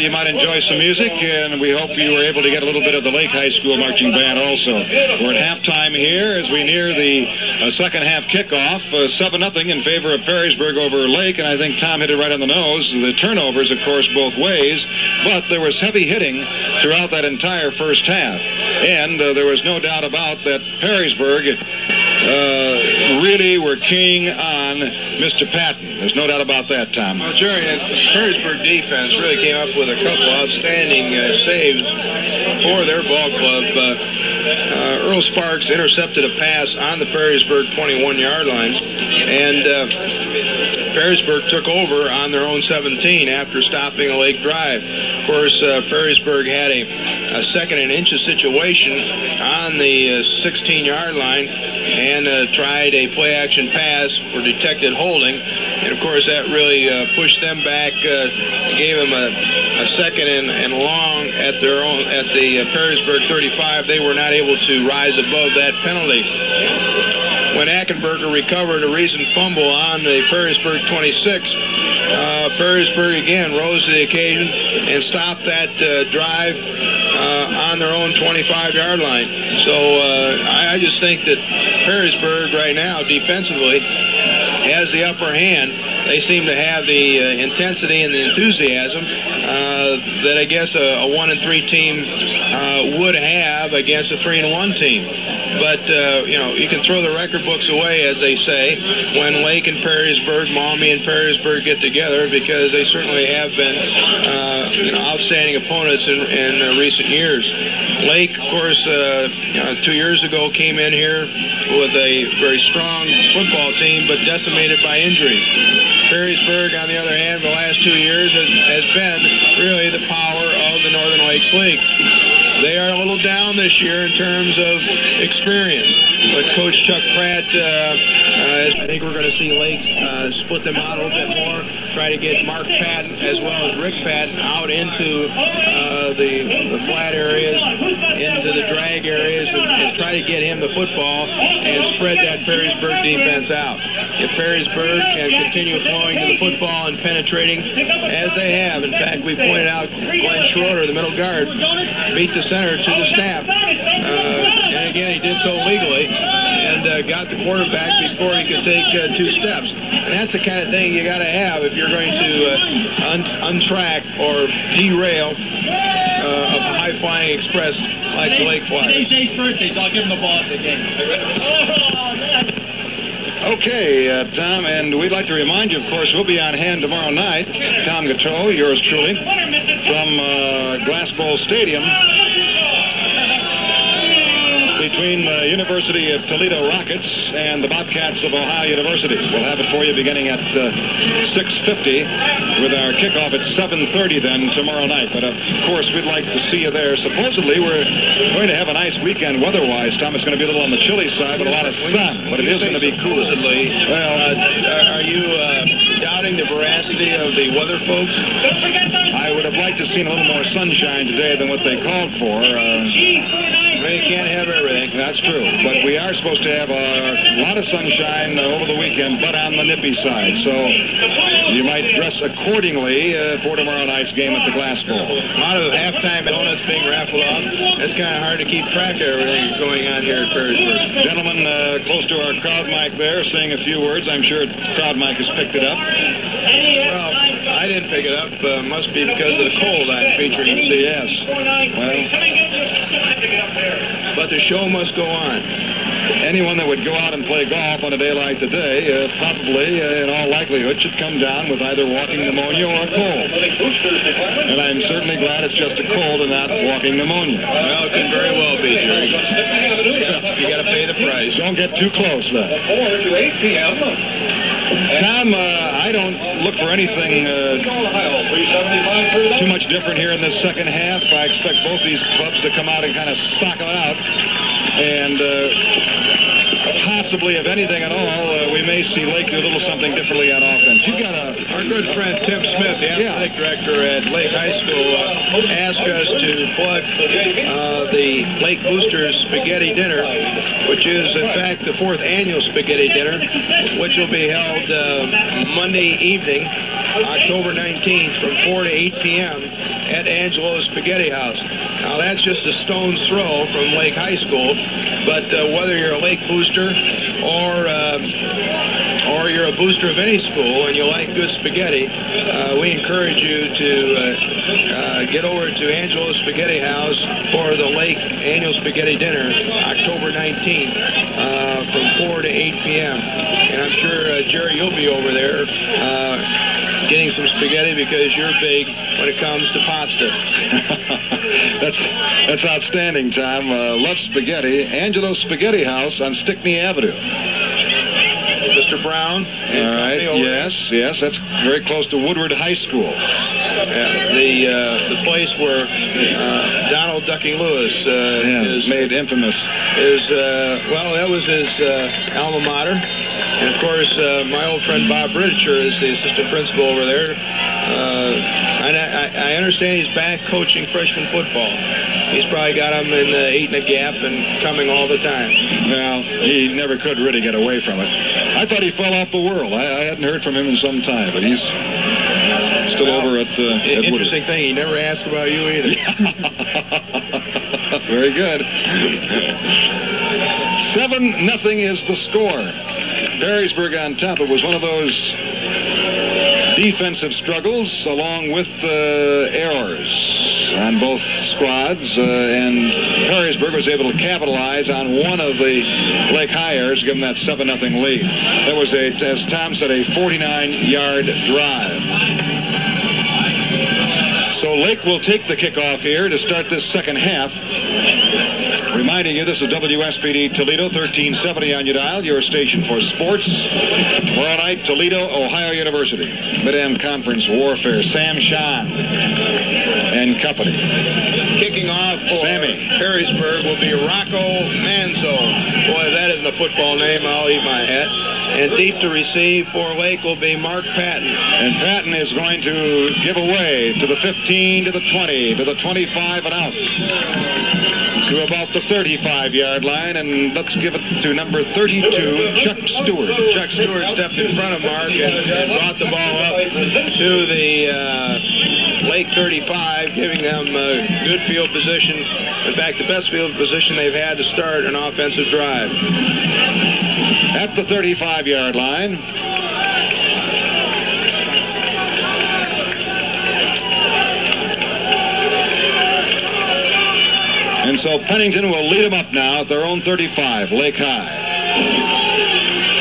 You might enjoy some music, and we hope you were able to get a little bit of the Lake High School Marching Band also. We're at halftime here as we near the uh, second half kickoff. Uh, 7 nothing in favor of Perrysburg over Lake, and I think Tom hit it right on the nose. The turnovers, of course, both ways, but there was heavy hitting throughout that entire first half. And uh, there was no doubt about that Perrysburg uh, really were king on Mr. Patton. There's no doubt about that, Tom. Well, Jerry, the Perrysburg defense really came up with a couple outstanding uh, saves for their ball club. Uh, uh, Earl Sparks intercepted a pass on the Perrysburg 21-yard line, and uh, Perrysburg took over on their own 17 after stopping a lake drive. Of course, uh, Perrysburg had a, a second and inches situation on the 16-yard line and uh, tried a play-action pass for detected holding. And, of course, that really uh, pushed them back, uh, gave them a, a second and, and long at their own at the uh, Perrysburg 35. They were not able to rise above that penalty. When Ackenberger recovered a Reason fumble on the Perrysburg 26, uh, Perrysburg again rose to the occasion and stopped that drive uh, on their own 25-yard line. So uh, I, I just think that Perrysburg right now defensively has the upper hand. They seem to have the uh, intensity and the enthusiasm uh, that I guess a, a one and three team uh, would have against a three and one team. But uh, you know, you can throw the record books away, as they say, when Lake and Perrysburg, Maumee and Perrysburg get together, because they certainly have been uh, you know outstanding opponents in, in uh, recent years. Lake, of course, uh, uh, two years ago came in here with a very strong football team, but decimated by injuries. Perrysburg, on the other hand, the last two years has, has been really the power of the Northern Lakes League. They are a little down this year in terms of experience. But Coach Chuck Pratt, uh, uh, I think we're going to see Lake uh, split them out a little bit more, try to get Mark Patton as well as Rick Patton out into uh, the, the flat areas, into the drag areas, and, and try to get him the football and spread that Perrysburg defense out. If Perrysburg can continue flowing to the football and penetrating as they have, in fact, we pointed out Glenn Schroeder, the middle guard, beat the center to the snap. Uh, and again, he did so legally and uh, got the quarterback before he could take uh, two steps. And that's the kind of thing you got to have if you're going to uh, un- untrack or derail a high-flying express like the Lake Flyers. Today's birthday, so I'll give him the ball at the game. Okay, uh, Tom, and we'd like to remind you, of course, we'll be on hand tomorrow night. Tom Gautreau, yours truly, from uh, Glass Bowl Stadium between the University of Toledo Rockets and the Bobcats of Ohio University. We'll have it for you beginning at uh, 6.50 with our kickoff at 7.30 then tomorrow night. But of course, we'd like to see you there. Supposedly, we're going to have a nice weekend weather-wise. Tom, it's going to be a little on the chilly side, but a lot of sun. But it is going to be cool. Supposedly, Well, uh, are you uh, doubting the veracity of the weather folks? I would have liked to seen a little more sunshine today than what they called for. Uh, You can't have everything. that's true. But we are supposed to have a lot of sunshine over the weekend, but on the nippy side. So you might dress accordingly uh, for tomorrow night's game at the Glass Bowl. A lot of halftime donuts being raffled off. It's kind of hard to keep track of everything going on here at Perrysburg. Gentlemen uh, close to our crowd mic there saying a few words. I'm sure crowd mic has picked it up. Well, I didn't pick it up. Uh, must be because of the cold I'm featuring in Yes. Well, but the show must go on. Anyone that would go out and play golf on a day like today uh, probably, uh, in all likelihood, should come down with either walking pneumonia or a cold. And I'm certainly glad it's just a cold and not walking pneumonia. Well, it can very well be, Jerry. You got to pay the price. Don't get too close, though. 4 to 8 p.m. Tom, uh, I don't look for anything uh, Ohio, 375 for too much different here in this second half. I expect both these clubs to come out and kind of sock it out. And uh, possibly, if anything at all, uh, we may see Lake do a little something differently on offense. You've got a Our good friend Tim Smith, the athletic director at Lake High School, uh, asked us to plug uh, the Lake Boosters Spaghetti Dinner, which is, in fact, the fourth annual Spaghetti Dinner, which will be held uh, Monday evening, October 19th, from 4 to 8 p.m. at Angelo's Spaghetti House. Now, that's just a stone's throw from Lake High School, but uh, whether you're a Lake Booster or uh, or you're a booster of any school and you like good spaghetti, uh, we encourage you to uh, uh, get over to Angelo's Spaghetti House for the Lake Annual Spaghetti Dinner, October 19th, uh, from 4 to 8 p.m. And I'm sure, Jerry, you'll be over there getting some spaghetti because you're big when it comes to pasta. *laughs* that's that's outstanding, Tom. Uh, love spaghetti. Angelo's Spaghetti House on Stickney Avenue. Mr. Brown. All right. over there. Yes, yes. That's very close to Woodward High School. Yeah, the uh, the place where uh, Donald Ducking Lewis uh, Yeah, is made infamous. is uh, well, that was his uh, alma mater, and of course, uh, my old friend Bob Ritcher is the assistant principal over there. Uh, and I, I understand he's back coaching freshman football. He's probably got him in the eight and a gap and coming all the time. Well, he never could really get away from it. I thought he fell off the world. I, I hadn't heard from him in some time, but he's still Well, over at, uh, at. Interesting thing, he never asked about you either. *laughs* Very good. *laughs* Seven nothing is the score. Perrysburg on top. It was one of those defensive struggles along with uh, errors on both squads, uh, and Perrysburg was able to capitalize on one of the Lake High errors, that 7 nothing lead. That was, a, as Tom said, a 49-yard drive. So Lake will take the kickoff here to start this second half. Reminding you, this is WSPD Toledo, 1370 on your dial, your station for sports. Tomorrow night, Toledo, Ohio University. Mid-Am Conference Warfare. Sam Shah and company. Kicking off for Sammy. Perrysburg will be Rocco Manzo. Boy, that isn't a football name, I'll eat my hat. And deep to receive for Lake will be Mark Patton. And Patton is going to give away to the 15, to the 20, to the 25 and out. To about the 35 yard line, and let's give it to number 32, Chuck Stewart. Chuck Stewart stepped in front of Mark and, brought the ball up to the uh, Lake 35, giving them uh, good field position. In fact, the best field position they've had to start an offensive drive. At the 35 yard line, so Pennington will lead them up now at their own 35, Lake High.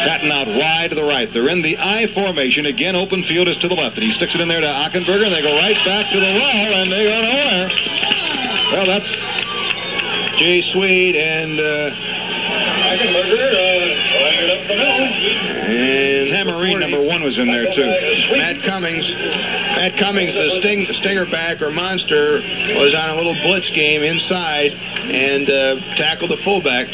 Patton out wide to the right. They're in the I formation. Again, open field is to the left. And he sticks it in there to Achenberger, and they go right back to the well, and they go nowhere. Well, that's Jay Sweede and uh, Hackenberger, uh, trying it up the middle. And Tamarine, number one, was in there, too. Matt Cummings. Matt Cummings, the sting, stinger back or monster, was on a little blitz game inside and uh, tackled the fullback.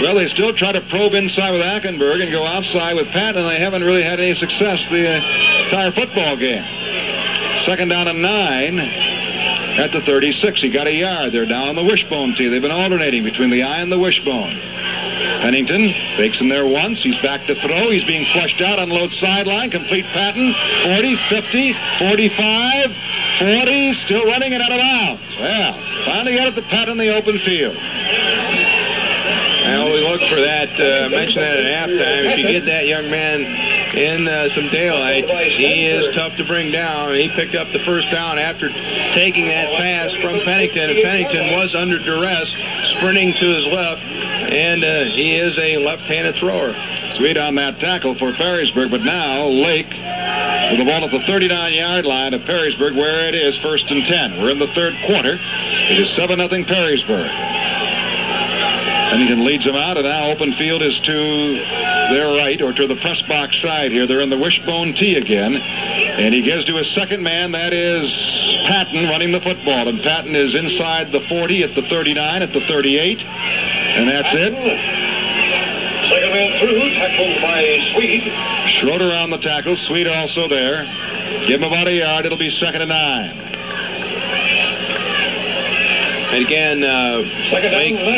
Well, they still try to probe inside with Achenberg and go outside with Patton, and they haven't really had any success the uh, entire football game. Second down and nine at the 36. He got a yard. They're down on the wishbone tee. They've been alternating between the eye and the wishbone. Pennington fakes him there once. He's back to throw. He's being flushed out, unload sideline. Complete Patton. 40, 50, 45, 40. Still running it out of bounds. Well, finally got it to Patton in the open field. Well, we look for that. Uh, mention that at halftime. If you get that young man in uh, some daylight, he is tough to bring down. He picked up the first down after taking that pass from Pennington, and Pennington was under duress, sprinting to his left, and uh, he is a left-handed thrower. Sweede on that tackle for Perrysburg, but now Lake with the ball at the 39-yard line of Perrysburg, where it is first and 10. We're in the third quarter. It is 7-0 Perrysburg. Pennington leads them out, and now open field is to their right, or to the press box side here. They're in the wishbone tee again. And he gives to his second man, that is Patton running the football. And Patton is inside the 40, at the 39, at the 38. And that's it. Second man through, tackled by Sweede. Schroeder on the tackle. Sweede also there. Give him about a yard. It'll be second and nine. And again, uh, Second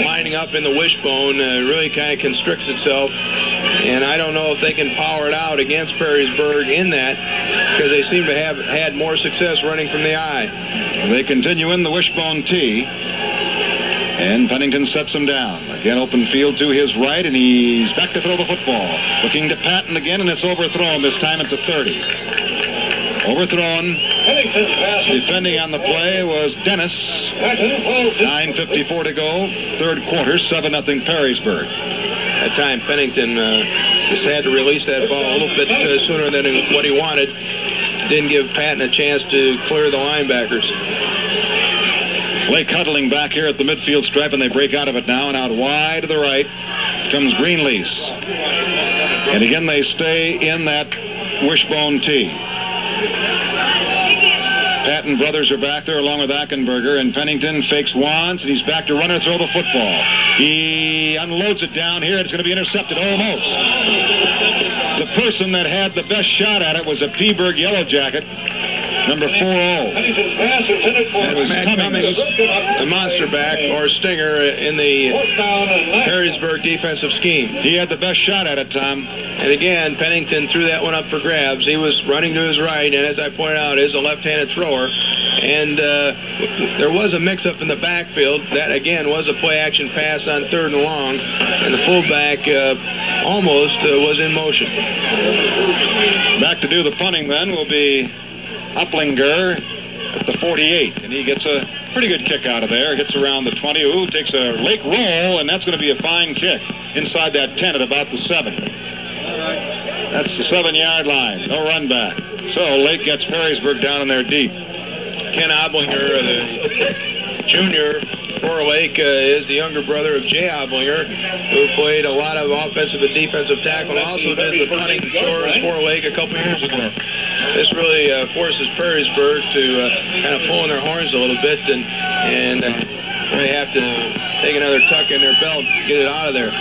lining up in the wishbone uh, really kind of constricts itself. And I don't know if they can power it out against Perrysburg in that because they seem to have had more success running from the eye. They continue in the wishbone tee. And Pennington sets him down. Again, open field to his right, and he's back to throw the football. Looking to Patton again, and it's overthrown, this time at the 30. Overthrown. Pennington's pass. Defending on the play was Dennis. Patton falls in. 9.54 to go. Third quarter, 7 0 Perrysburg. That time, Pennington uh, just had to release that ball a little bit uh, sooner than what he wanted. Didn't give Patton a chance to clear the linebackers. Lake huddling back here at the midfield stripe, and they break out of it now, and out wide to the right comes Greenlease. And again, they stay in that wishbone tee. Patton brothers are back there along with Achenberger, and Pennington fakes once, and he's back to run or throw the football. He unloads it down here. It's going to be intercepted almost. The person that had the best shot at it was a Peaburg Yellow Jacket, number 4-0. Pennington's pass intended That's Matt Cummings, the monster back or stinger in the. Perrysburg defensive scheme. He had the best shot at it, Tom. And again, Pennington threw that one up for grabs. He was running to his right, and as I pointed out, is a left-handed thrower. And uh, there was a mix-up in the backfield. That again was a play-action pass on third and long, and the fullback uh, almost uh, was in motion. Back to do the punting then will be Uplinger at the 48, and he gets a pretty good kick out of there. Hits around the 20. Ooh, takes a lake roll, and that's going to be a fine kick inside that 10 at about the 7. That's the seven-yard line. No run back. So Lake gets Perrysburg down in there deep. Ken Oblinger, uh, the junior Lake uh, is the younger brother of Jay Oblinger, who played a lot of offensive and defensive tackle and also did the Huntington Shores Fore Lake a couple years ago. This really uh, forces Perrysburg to uh, kind of pull in their horns a little bit and and uh, really have to take another tuck in their belt, get it out of there.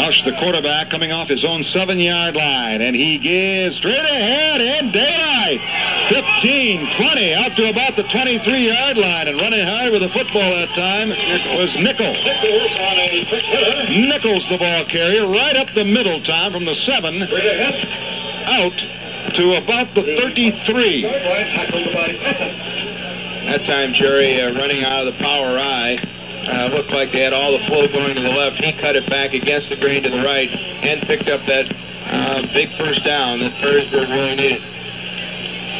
Roush, the quarterback, coming off his own seven-yard line, and he gives straight ahead in daylight. 15, 20, out to about the 23-yard line, and running hard with the football that time was Nichols. Nichols, the ball carrier, right up the middle time from the seven out to about the 33. That time, Jerry, uh, running out of the power eye. Uh, looked like they had all the flow going to the left. He cut it back against the grain to the right and picked up that uh, big first down that Perrysburg really needed.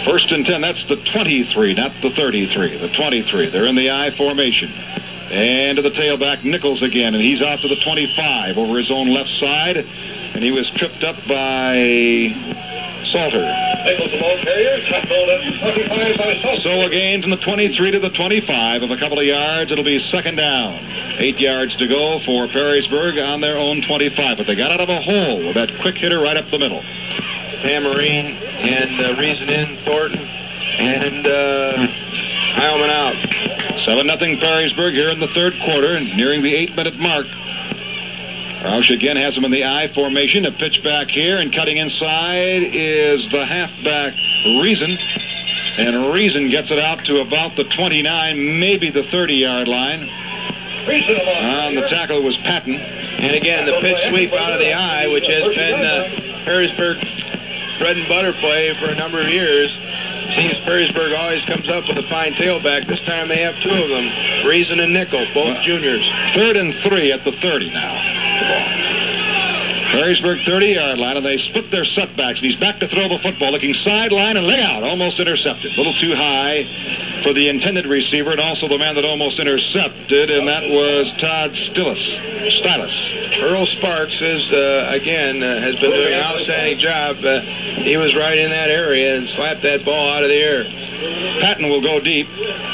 First and 10, that's the 23, not the 33. The 23. They're in the I formation. And to the tailback, Nichols again, and he's out to the 25 over his own left side. And he was tripped up by Salter. Nichols, the ball carrier, tackled at 25 by Salter. So a gain from the 23 to the 25 of a couple of yards. It'll be second down. Eight yards to go for Perrysburg on their own 25. But they got out of a hole with that quick hitter right up the middle. Tamarine and uh, Reason in, Thornton, and uh, Heilman out. 7 nothing Perrysburg here in the third quarter, nearing the eight minute mark. Roush again has him in the I formation. A pitch back here, and cutting inside is the halfback Reason. And Reason gets it out to about the 29, maybe the 30 yard line. The On the tackle was Patton. And again, the pitch sweep out of the eye, which has been uh, Perrysburg bread and butter play for a number of years. Seems Perrysburg always comes up with a fine tailback. This time they have two of them, Reason and Nichols, both juniors. Third and three at the 30 now. Perrysburg 30 yard line, and they split their setbacks. And he's back to throw the football, looking sideline and lay out, almost intercepted. A little too high for the intended receiver, and also the man that almost intercepted, and that was Todd Stillis. Stylus. Earl Sparks is uh, again uh, has been doing an outstanding job. Uh, he was right in that area and slapped that ball out of the air. Patton will go deep.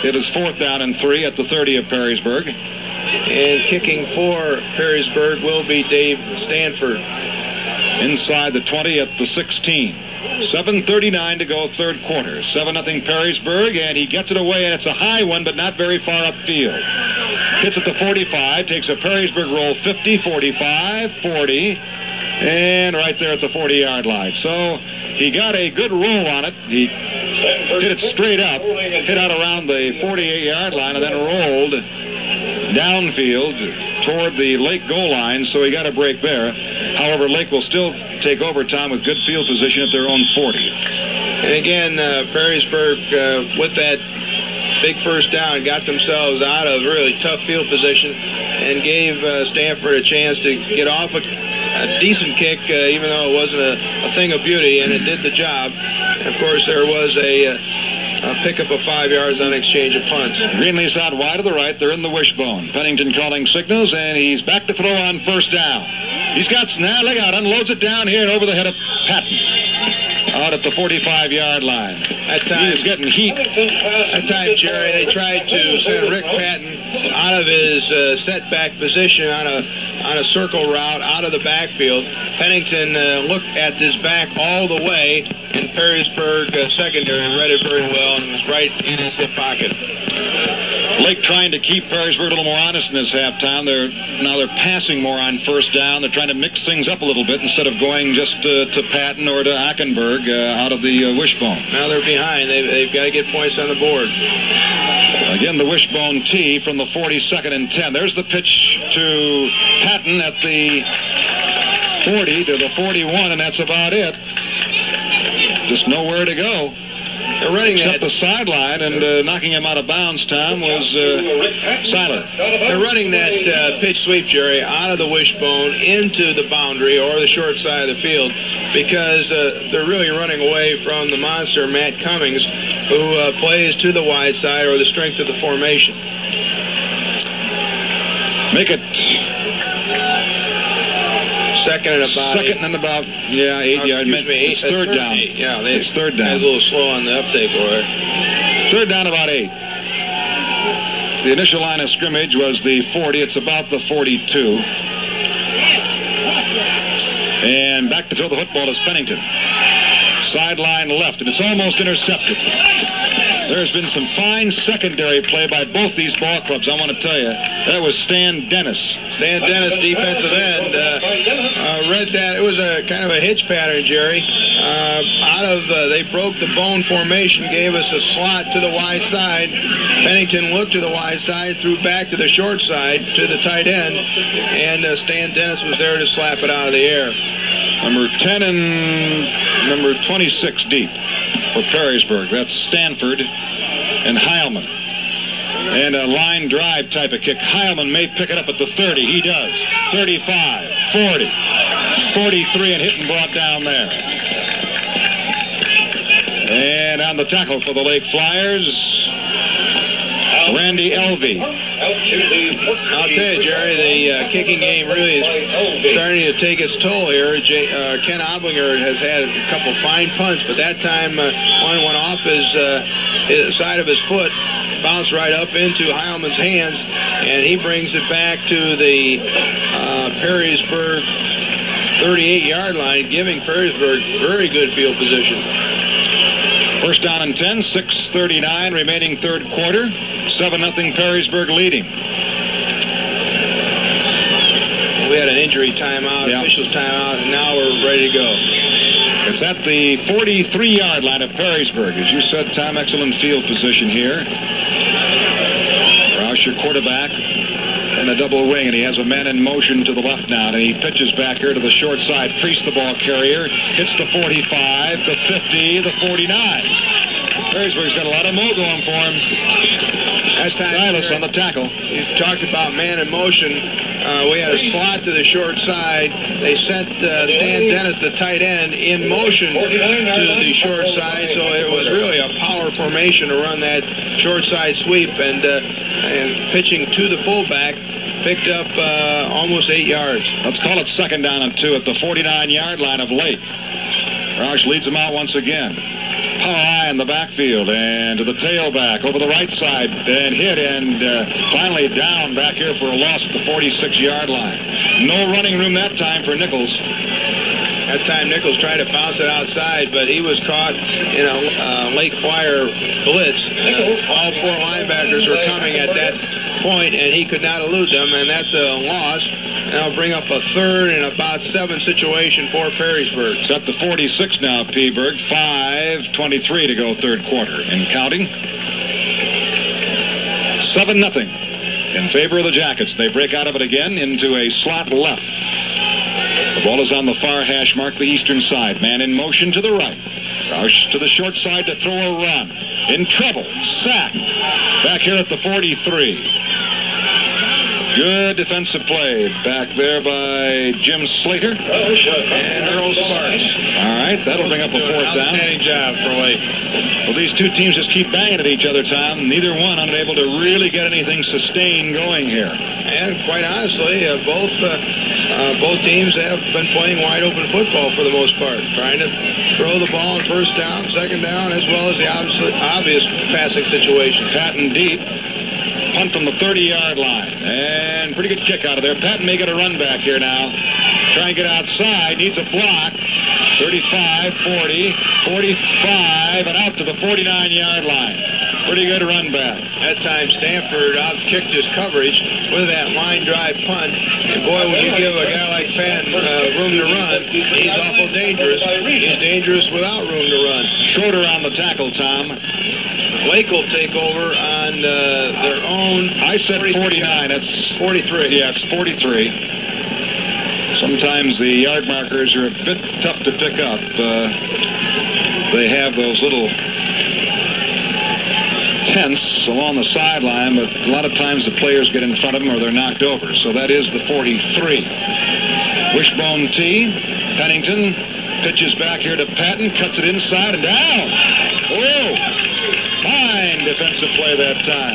It is fourth down and three at the 30 of Perrysburg. And kicking for Perrysburg will be Dave Stanford. Inside the 20 at the 16. 7.39 to go, third quarter. 7 nothing Perrysburg, and he gets it away, and it's a high one, but not very far upfield. Hits at the 45, takes a Perrysburg roll 50, 45, 40, and right there at the 40 yard line. So he got a good roll on it. He hit it straight up, hit out around the 48 yard line, and then rolled downfield toward the Lake goal line, so he got a break there. However, Lake will still take over, overtime with good field position at their own 40. And again, uh, Perrysburg, uh, with that big first down, got themselves out of really tough field position and gave uh, Stanford a chance to get off a, a decent kick, uh, even though it wasn't a, a thing of beauty, and it did the job. And of course, there was a, uh, a pickup of five yards on exchange of punts. Greenleaf's out wide to the right. They're in the wishbone. Pennington calling signals, and he's back to throw on first down. He's got now look out, unloads it down here and over the head of Patton. Out at the 45-yard line. That He time, is getting heat. that time, Jerry, they tried to send Rick Patton out of his uh, setback position on a on a circle route out of the backfield. Pennington uh, looked at this back all the way, and Perrysburg uh, secondary and read it very well and was right in his hip pocket. Lake trying to keep Perrysburg a little more honest in this halftime. They're now they're passing more on first down. They're trying to mix things up a little bit instead of going just uh, to Patton or to Ackenberg uh, out of the uh, wishbone. Now they're behind. They've, they've got to get points on the board. Again, the wishbone tee from the 42nd and 10. There's the pitch to Patton at the 40 to the 41, and that's about it. Just nowhere to go. They're running that. the sideline, and uh, knocking him out of bounds, Tom, was uh, Seiler. They're running that uh, pitch sweep, Jerry, out of the wishbone into the boundary or the short side of the field because uh, they're really running away from the monster, Matt Cummings, who uh, plays to the wide side or the strength of the formation. Make it Second and about second and about, yeah, eight Oh, yard. excuse me, eight- uh, third down. eight. Yeah, they, It's third down. A little slow on the uptake there. Third down about eight. The initial line of scrimmage was the 40. It's about the 42. And back to throw the football is Pennington. Sideline left, and it's almost intercepted. There's been some fine secondary play by both these ball clubs, I want to tell you. That was Stan Dennis. Stan Dennis, defensive end, uh, uh, read that. It was a kind of a hitch pattern, Jerry. Uh, out of, uh, they broke the bone formation, gave us a slot to the wide side. Pennington looked to the wide side, threw back to the short side to the tight end, and uh, Stan Dennis was there to slap it out of the air. Number 10 and number 26 deep for Perrysburg. That's Stanford and Heilman. And a line drive type of kick. Heilman may pick it up at the 30. He does. 35, 40, 43, and hit and brought down there. And on the tackle for the Lake Flyers, Randy Elvey. I'll tell you, Jerry, the uh, kicking game really is starting to take its toll here. Uh, Ken Oblinger has had a couple fine punts, but that time uh, one went off his, uh, his side of his foot, bounced right up into Heilman's hands, and he brings it back to the uh, Perrysburg 38-yard line, giving Perrysburg very good field position. First down and 10, 6.39 remaining third quarter. 7 0 Perrysburg leading. We had an injury timeout, Yeah. officials timeout, and now we're ready to go. It's at the 43-yard line of Perrysburg. As you said, Tom, excellent field position here. Roush, your quarterback, in a double wing, and he has a man in motion to the left now, and he pitches back here to the short side. Priest, the ball carrier, hits the 45, the 50, the 49. Perrysburg's got a lot of mo going for him. That time, Silas on the tackle. You talked about man in motion. Uh, we had a slot to the short side. They sent uh, Stan Dennis, the tight end, in motion to the short side, so it was really a power formation to run that short side sweep. And, uh, and pitching to the fullback, picked up uh, almost eight yards. Let's call it second down and two at the 49-yard line of Lake. Roush leads him out once again. Power high in the backfield and to the tailback over the right side and hit and uh, finally down back here for a loss at the 46-yard line. No running room that time for Nichols. That time Nichols tried to bounce it outside, but he was caught in a uh, Lake Flyer blitz. Uh, all four linebackers were coming at that point, and he could not elude them, and that's a loss. And I'll bring up a third and about seven situation for Perrysburg. It's at the 46 now, Peaburg. 5.23 to go third quarter. And counting. 7 nothing in favor of the Jackets. They break out of it again into a slot left. The ball is on the far hash mark, the eastern side. Man in motion to the right. Roush to the short side to throw a run. In trouble. Sacked. Back here at the 43. Good defensive play back there by Jim Slater. And Earl Sparks. All right, that'll bring up a fourth down. Outstanding job for Lake. Well, these two teams just keep banging at each other, Tom. Neither one unable to really get anything sustained going here. And quite honestly, uh, both uh, uh, both teams have been playing wide open football for the most part, trying to throw the ball on first down, second down, as well as the obvious, obvious passing situation. Patton deep. Punt on the 30-yard line. And pretty good kick out of there. Patton may get a run back here now. Try and get outside. Needs a block. 35, 40, 45, and out to the 49-yard line. Pretty good run back. That time Stanford outkicked his coverage with that line drive punt. And boy, when you give a guy like Patton uh, room to run, he's awful dangerous. He's dangerous without room to run. Shorter on the tackle, Tom. Lake will take over on uh, their own. I said 49. That's 43. Yeah, it's 43. Sometimes the yard markers are a bit tough to pick up. Uh, they have those little tents along the sideline, but a lot of times the players get in front of them or they're knocked over. So that is the 43. Wishbone T. Pennington pitches back here to Patton, cuts it inside and down. Whoa! Defensive play that time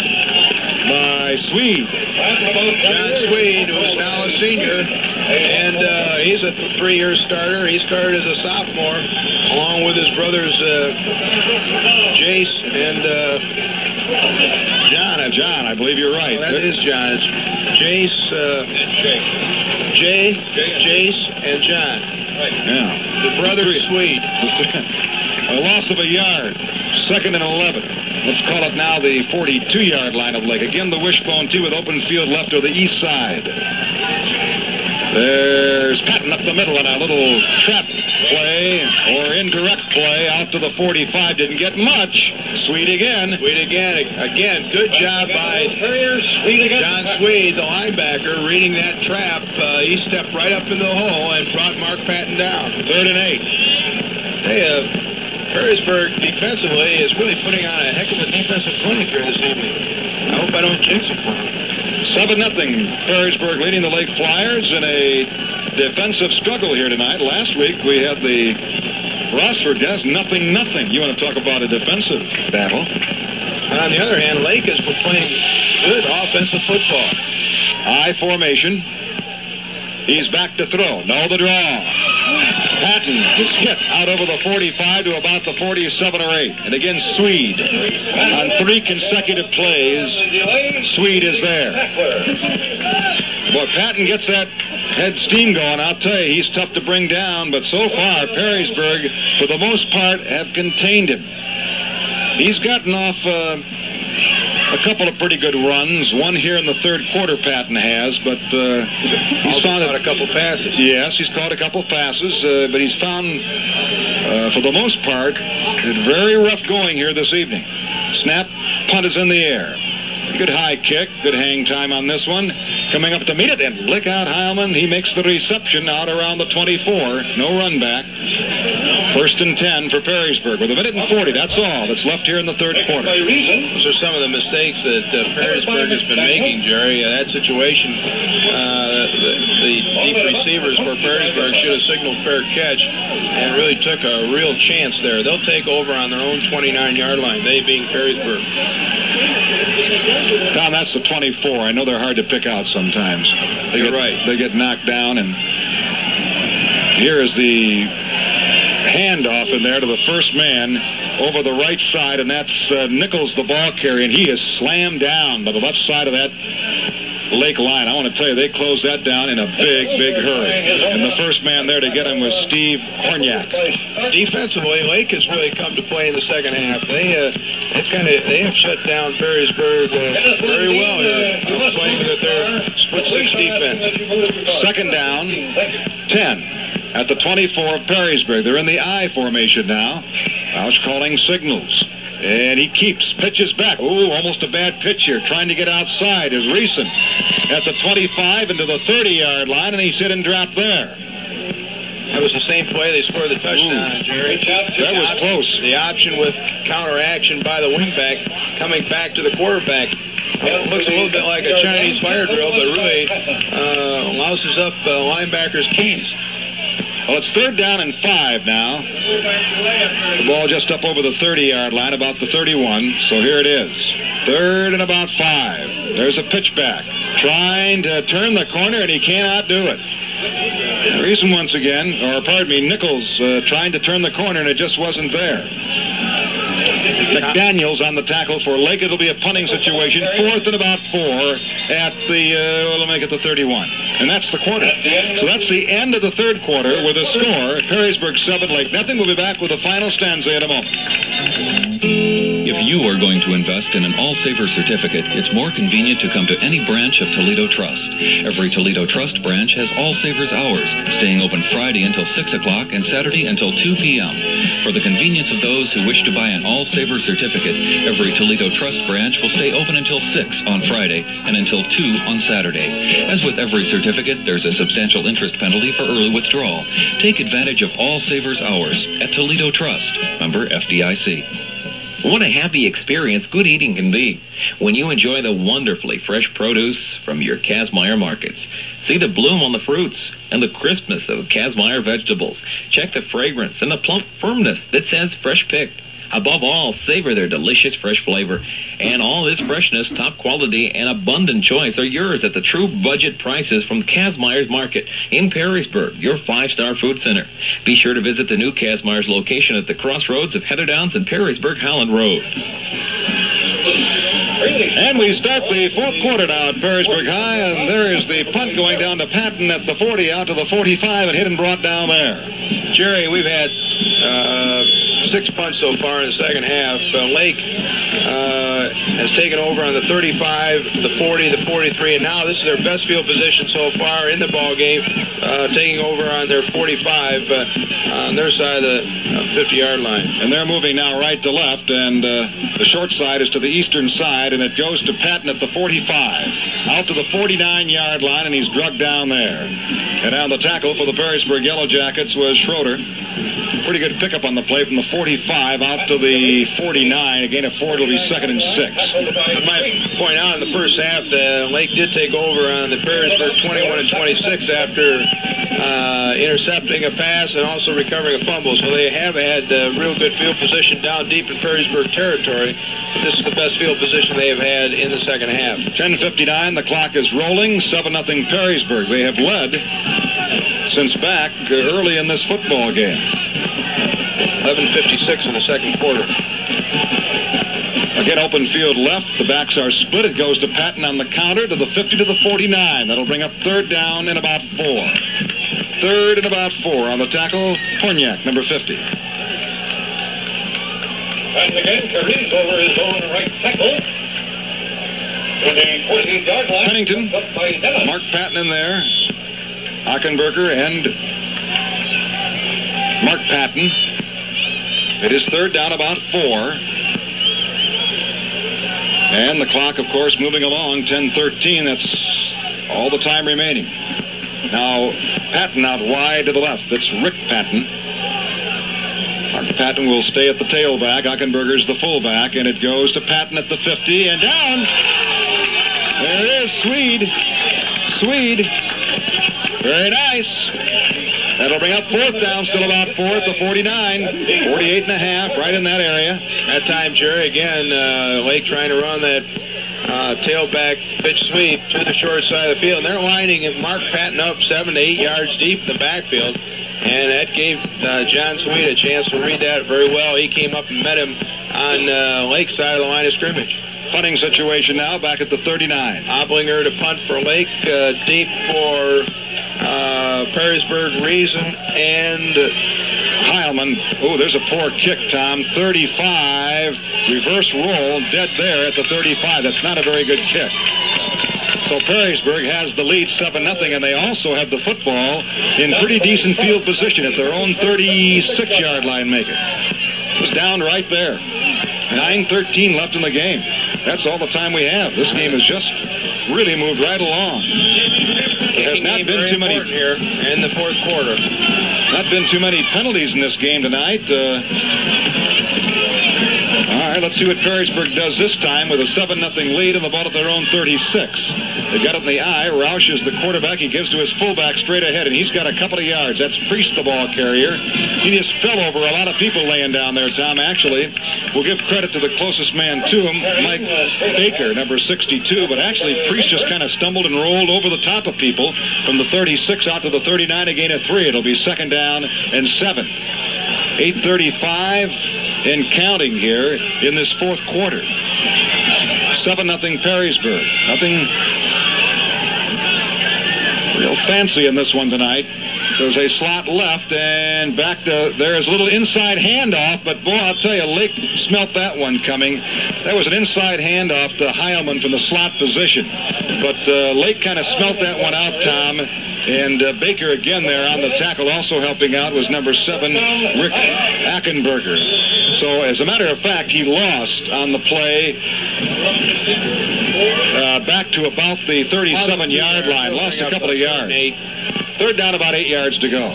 by Sweede. John Sweede, who's now a senior, and uh, he's a three-year starter. He started as a sophomore, along with his brothers uh, Jace and uh, John, John, I believe you're right. That is John. It's Jace, uh, Jay, Jace, and John. Yeah. The brother Sweede. *laughs* a loss of a yard. Second and 11. Let's call it now the 42-yard line of Lake. Again, the wishbone tee with open field left to the east side. There's Patton up the middle and a little trap play or indirect play out to the 45. Didn't get much. Sweede again. Sweede again. Again, good job by John Sweede, the linebacker, reading that trap. Uh, he stepped right up in the hole and brought Mark Patton down. Third and eight. Hey, uh, Perrysburg defensively is really putting on a heck of a defensive clinic here this evening. I hope I don't jinx it for them. 7 nothing. Perrysburg leading the Lake Flyers in a defensive struggle here tonight. Last week we had the Rossford guys nothing nothing. You want to talk about a defensive battle? And on the other hand, Lake has been playing good offensive football. I formation. He's back to throw. No the draw. Patton is hit out over the 45 to about the 47 or 8. And again, Sweede. On three consecutive plays, Sweede is there. Boy, Patton gets that head steam going. I'll tell you, he's tough to bring down. But so far, Perrysburg, for the most part, have contained him. He's gotten off... Uh, a couple of pretty good runs. One here in the third quarter, Patton has, but uh, he's Also found caught a couple passes. Yes, he's caught a couple passes, uh, but he's found, uh, for the most part, it very rough going here this evening. Snap, punt is in the air. Good high kick, good hang time on this one. Coming up to meet it, and lick out Heilman. He makes the reception out around the 24. No run back. First and 10 for Perrysburg with a minute and 40. That's all that's left here in the third quarter. Those are some of the mistakes that uh, Perrysburg has been making, Jerry. Uh, that situation, uh, the, the deep receivers for Perrysburg should have signaled fair catch and really took a real chance there. They'll take over on their own 29-yard line, they being Perrysburg. Tom, that's the 24. I know they're hard to pick out sometimes. They You're get, right. They get knocked down, and here is the handoff in there to the first man over the right side, and that's uh, Nichols, the ball carrier, and he is slammed down by the left side of that Lake line. I want to tell you, they closed that down in a big, big hurry. And the first man there to get him was Steve Horniak. Defensively, Lake has really come to play in the second half. They uh, they've kind of they have shut down Perrysburg uh, very well here, uh, playing with their split six defense. Second down, 10 at the 24 of Perrysburg. They're in the I formation now. Roush calling signals. And he keeps, pitches back. Oh, almost a bad pitch here. Trying to get outside is Reason at the 25 into the 30-yard line, and he's hit and dropped there. That was the same play they scored the touchdown, Jerry. That was close. The option with counteraction by the wingback coming back to the quarterback. It looks a little bit like a Chinese fire drill, but really uh, louses up uh, linebackers' keys. Well, it's third down and five now. The ball just up over the 30-yard line, about the 31. So here it is. Third and about five. There's a pitch back. Trying to turn the corner, and he cannot do it. Reason once again, or pardon me, Nichols uh, trying to turn the corner, and it just wasn't there. McDaniels on the tackle for Lake. It'll be a punting situation. Fourth and about four at the, uh, we'll make it the 31. And that's the quarter. So that's the end of the third quarter with a score. Perrysburg 7, Lake nothing. We'll be back with the final stanza in a moment. If you are going to invest in an All Saver certificate, it's more convenient to come to any branch of Toledo Trust. Every Toledo Trust branch has All Savers hours, staying open Friday until 6 o'clock and Saturday until 2 p.m. For the convenience of those who wish to buy an All Saver certificate, every Toledo Trust branch will stay open until 6 on Friday and until 2 on Saturday. As with every certificate, there's a substantial interest penalty for early withdrawal. Take advantage of All Savers hours at Toledo Trust. Member FDIC. What a happy experience good eating can be when you enjoy the wonderfully fresh produce from your Kazmaier markets. See the bloom on the fruits and the crispness of Kazmaier vegetables. Check the fragrance and the plump firmness that says fresh picked. Above all, savor their delicious fresh flavor. And all this freshness, top quality, and abundant choice are yours at the true budget prices from Kazmaier's Market in Perrysburg, your five-star food center. Be sure to visit the new Kazmaier's location at the crossroads of Heatherdowns and Perrysburg Holland Road. And we start the fourth quarter now at Perrysburg High, and there is the punt going down to Patton at the 40, out to the 45, and hit and brought down there. Jerry, we've had uh, six punts so far in the second half. Uh, Lake uh, has taken over on the 35, the 40, the 43, and now this is their best field position so far in the ball game, uh, taking over on their 45 uh, on their side of the 50-yard line. And they're moving now right to left, and uh, the short side is to the eastern side, and it goes to Patton at the 45. Out to the 49-yard line, and he's drugged down there. And on the tackle for the Perrysburg Yellow Jackets was Schroeder. Pretty good pickup on the play from the 45 out to the 49. Again, a four, it'll be second and six. I might point out in the first half that Lake did take over on the Perrysburg 21 and 26 after uh, intercepting a pass and also recovering a fumble. So they have had uh, real good field position down deep in Perrysburg territory. But this is the best field position they have had in the second half. 10:59. The clock is rolling. Seven nothing Perrysburg. They have led since back early in this football game. 11:56 in the second quarter. Again, open field left. The backs are split. It goes to Patton on the counter to the 50 to the 49. That'll bring up third down in about four. Third and about four on the tackle. Porniak, number 50. And again, carries over his own right tackle. To the 48-yard line. Pennington, Up by Dennis. Mark Patton in there. Hockenberger and Mark Patton. It is third down about four. And the clock, of course, moving along, 10-13. That's all the time remaining. Now, Patton out wide to the left. That's Rick Patton. Mark Patton will stay at the tailback. Hockenberger's the fullback, and it goes to Patton at the 50 and down. There it is, Sweede. Sweede. Very nice. That'll bring up fourth down, still about fourth, the 49, 48 and a half, right in that area. That time, Jerry, again, uh, Lake trying to run that uh, tailback pitch sweep to the short side of the field. And they're lining Mark Patton up seven to eight yards deep in the backfield. And that gave uh, John Sweede a chance to read that very well. He came up and met him on uh, Lake's side of the line of scrimmage. Punting situation now, back at the 39. Oblinger to punt for Lake, uh, deep for uh, Perrysburg Reason, and Heilman. Oh, there's a poor kick, Tom. 35. Reverse roll, dead there at the 35. That's not a very good kick. So Perrysburg has the lead 7 nothing, and they also have the football in pretty decent field position at their own 36 yard line, make it. It was down right there. 9-13 left in the game. That's all the time we have. This game has just really moved right along. There has not been too many here in the fourth quarter. not been too many penalties in this game tonight. Uh, let's see what Perrysburg does this time with a 7 nothing lead and the ball at their own 36. They got it in the eye. Roush is the quarterback. He gives to his fullback straight ahead, and he's got a couple of yards. That's Priest, the ball carrier. He just fell over a lot of people laying down there, Tom, actually. We'll give credit to the closest man to him, Mike Baker, number 62, but actually Priest just kind of stumbled and rolled over the top of people from the 36 out to the 39, a gain of three. It'll be second down and seven. 8.35 and counting here in this fourth quarter. 7 nothing Perrysburg. Nothing real fancy in this one tonight. There's a slot left and back to there's a little inside handoff, but boy, I'll tell you, Lake smelt that one coming. That was an inside handoff to Heilman from the slot position. But uh, Lake kind of smelt that one out, Tom. And uh, Baker again there on the tackle, also helping out was number seven, Rick Ackenberger. So as a matter of fact, he lost on the play uh, back to about the 37-yard line. Lost a couple of yards. Third down, about eight yards to go.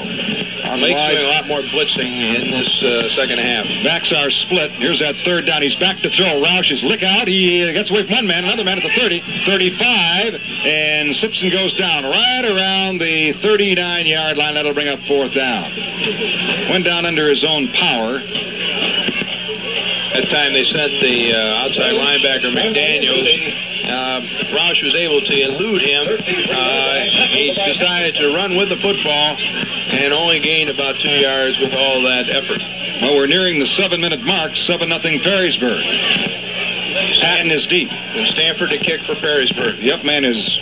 On Lake's doing a lot more blitzing in this uh, second half. Backs are split. Here's that third down. He's back to throw. Roush is lick out. He uh, gets away from one man, another man at the 30, 35, and Simpson goes down right around the 39-yard line. That'll bring up fourth down. Went down under his own power. That time they sent the uh, outside linebacker McDaniels. Uh, Roush was able to elude him. Uh, he decided to run with the football and only gained about two yards with all that effort. Well, we're nearing the seven-minute mark. 7 nothing Perrysburg. Patton is deep. And Stanford to kick for Perrysburg. The up man is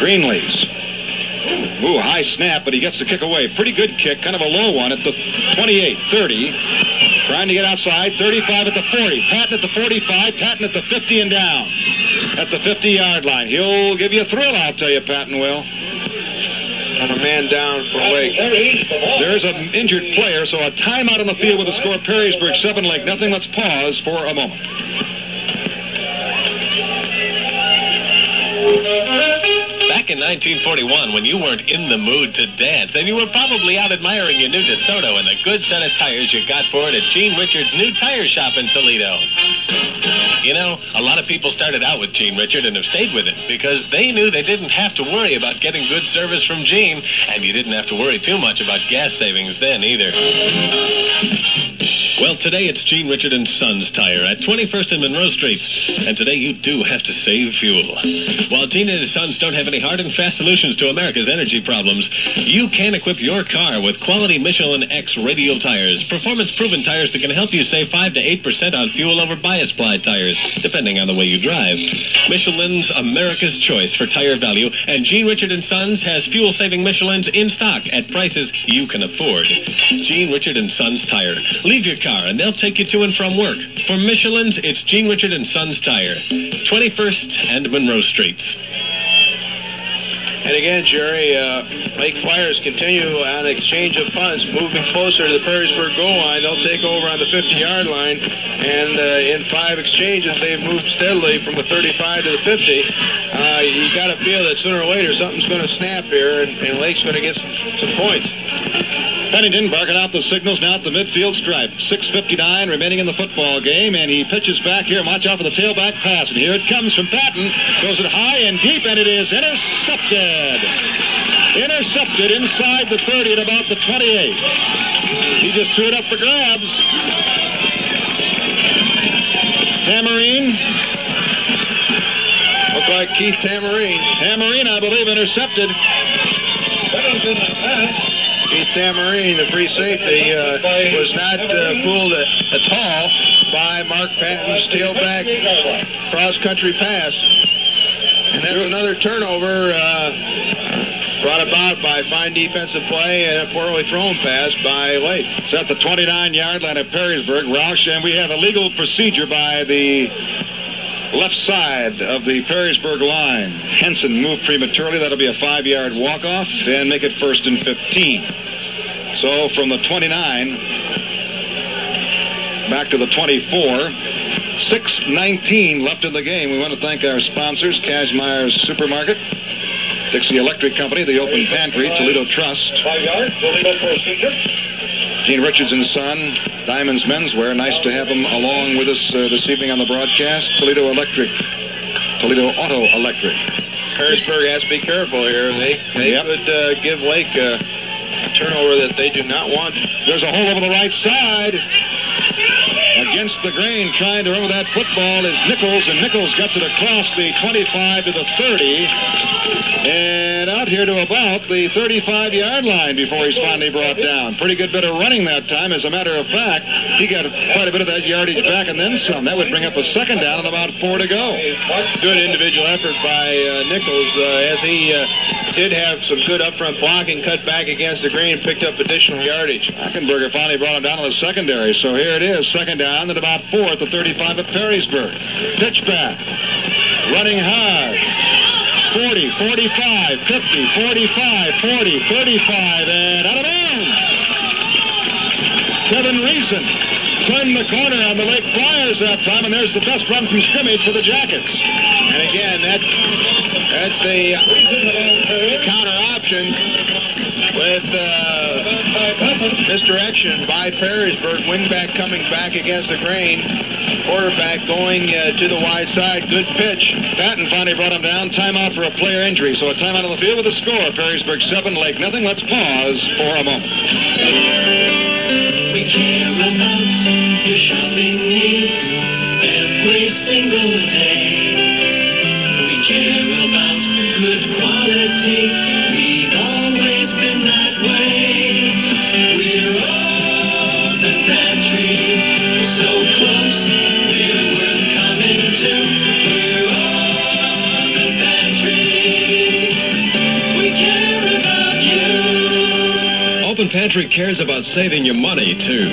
Greenlees. Ooh, high snap, but he gets the kick away. Pretty good kick, kind of a low one at the 28, 30. Trying to get outside, 35 at the 40. Patton at the 45, Patton at the 50 and down. At the 50-yard line. He'll give you a thrill, I'll tell you, Patton will. And a man down for Lake. There's an injured player, so a timeout on the field with the score Perrysburg 7 Lake nothing. Let's pause for a moment. Back in 1941, when you weren't in the mood to dance, then you were probably out admiring your new DeSoto and the good set of tires you got for it at Gene Richards' new tire shop in Toledo. You know, a lot of people started out with Gene Richard and have stayed with it because they knew they didn't have to worry about getting good service from Gene, and you didn't have to worry too much about gas savings then either. Well, today it's Gene Richard and Sons Tire at 21st and Monroe Streets, and today you do have to save fuel. While Gene and his sons don't have any hard and fast solutions to America's energy problems, you can equip your car with quality Michelin X radial tires, performance-proven tires that can help you save 5 to 8% on fuel over bias ply tires, depending on the way you drive. Michelin's America's choice for tire value, and Gene Richard and Sons has fuel-saving Michelins in stock at prices you can afford. Gene Richard and Sons Tire. Leave your car and they'll take you to and from work. For Michelin's, it's Gene Richard and Sons Tire, 21st and Monroe Streets. And again, Jerry, uh, Lake Flyers continue on exchange of punts, moving closer to the Perrysburg goal line. They'll take over on the 50-yard line, and uh, in five exchanges, they've moved steadily from the 35 to the 50. Uh, you got to feel that sooner or later something's going to snap here, and, and Lake's going to get some, some points. Pennington barking out the signals now at the midfield stripe. 6.59 remaining in the football game, and he pitches back here. Watch out for the tailback pass. And here it comes from Patton. Goes it high and deep, and it is intercepted. Intercepted inside the 30 at about the 28. He just threw it up for grabs. Tamarine. Looked like Keith Tamarine. Tamarine, I believe, intercepted. Keith Tamarine, the free safety, uh, was not uh, fooled at, at all by Mark Patton's tailback cross-country pass. And that's another turnover uh, brought about by fine defensive play and a poorly thrown pass by Lake. It's at the 29-yard line of Perrysburg, Roush, and we have a legal procedure by the left side of the Perrysburg line. Henson moved prematurely. That'll be a five-yard walk-off and make it first and 15. So from the 29 back to the 24. 6.19 left in the game. We want to thank our sponsors, Kazmaier's Supermarket, Dixie Electric Company, the Open Pantry, Toledo Trust. Five yards, illegal procedure. Gene Richards and Son, Diamonds Menswear. Nice to have them along with us uh, this evening on the broadcast. Toledo Electric, Toledo Auto Electric. Perrysburg has to be careful here. They they Yep. could uh, give Lake a turnover that they do not want. There's a hole over the right side. Against the grain, trying to run with that football is Nichols, and Nichols gets it across the 25 to the 30. And out here to about the 35-yard line before he's finally brought down. Pretty good bit of running that time. As a matter of fact, he got quite a bit of that yardage back and then some. That would bring up a second down and about four to go. Good individual effort by uh, Nichols uh, as he uh, did have some good upfront blocking, cut back against the grain, picked up additional yardage. Hackenberger finally brought him down on the secondary. So here it is, second down and about four at the 35 at Perrysburg. Pitch back. Running hard. 40, 45, 50, 45, 40, 35, and out of bounds. Kevin Reason turned the corner on the Lake Flyers that time, and there's the best run from scrimmage for the Jackets. And again, that that's the counter option with uh, misdirection by Perrysburg. Wingback coming back against the grain. Quarterback going uh, to the wide side. Good pitch. Patton finally brought him down. Timeout for a player injury. So a timeout on the field with a score. Perrysburg 7, Lake nothing. Let's pause for a moment. Pantry cares about saving you money, too.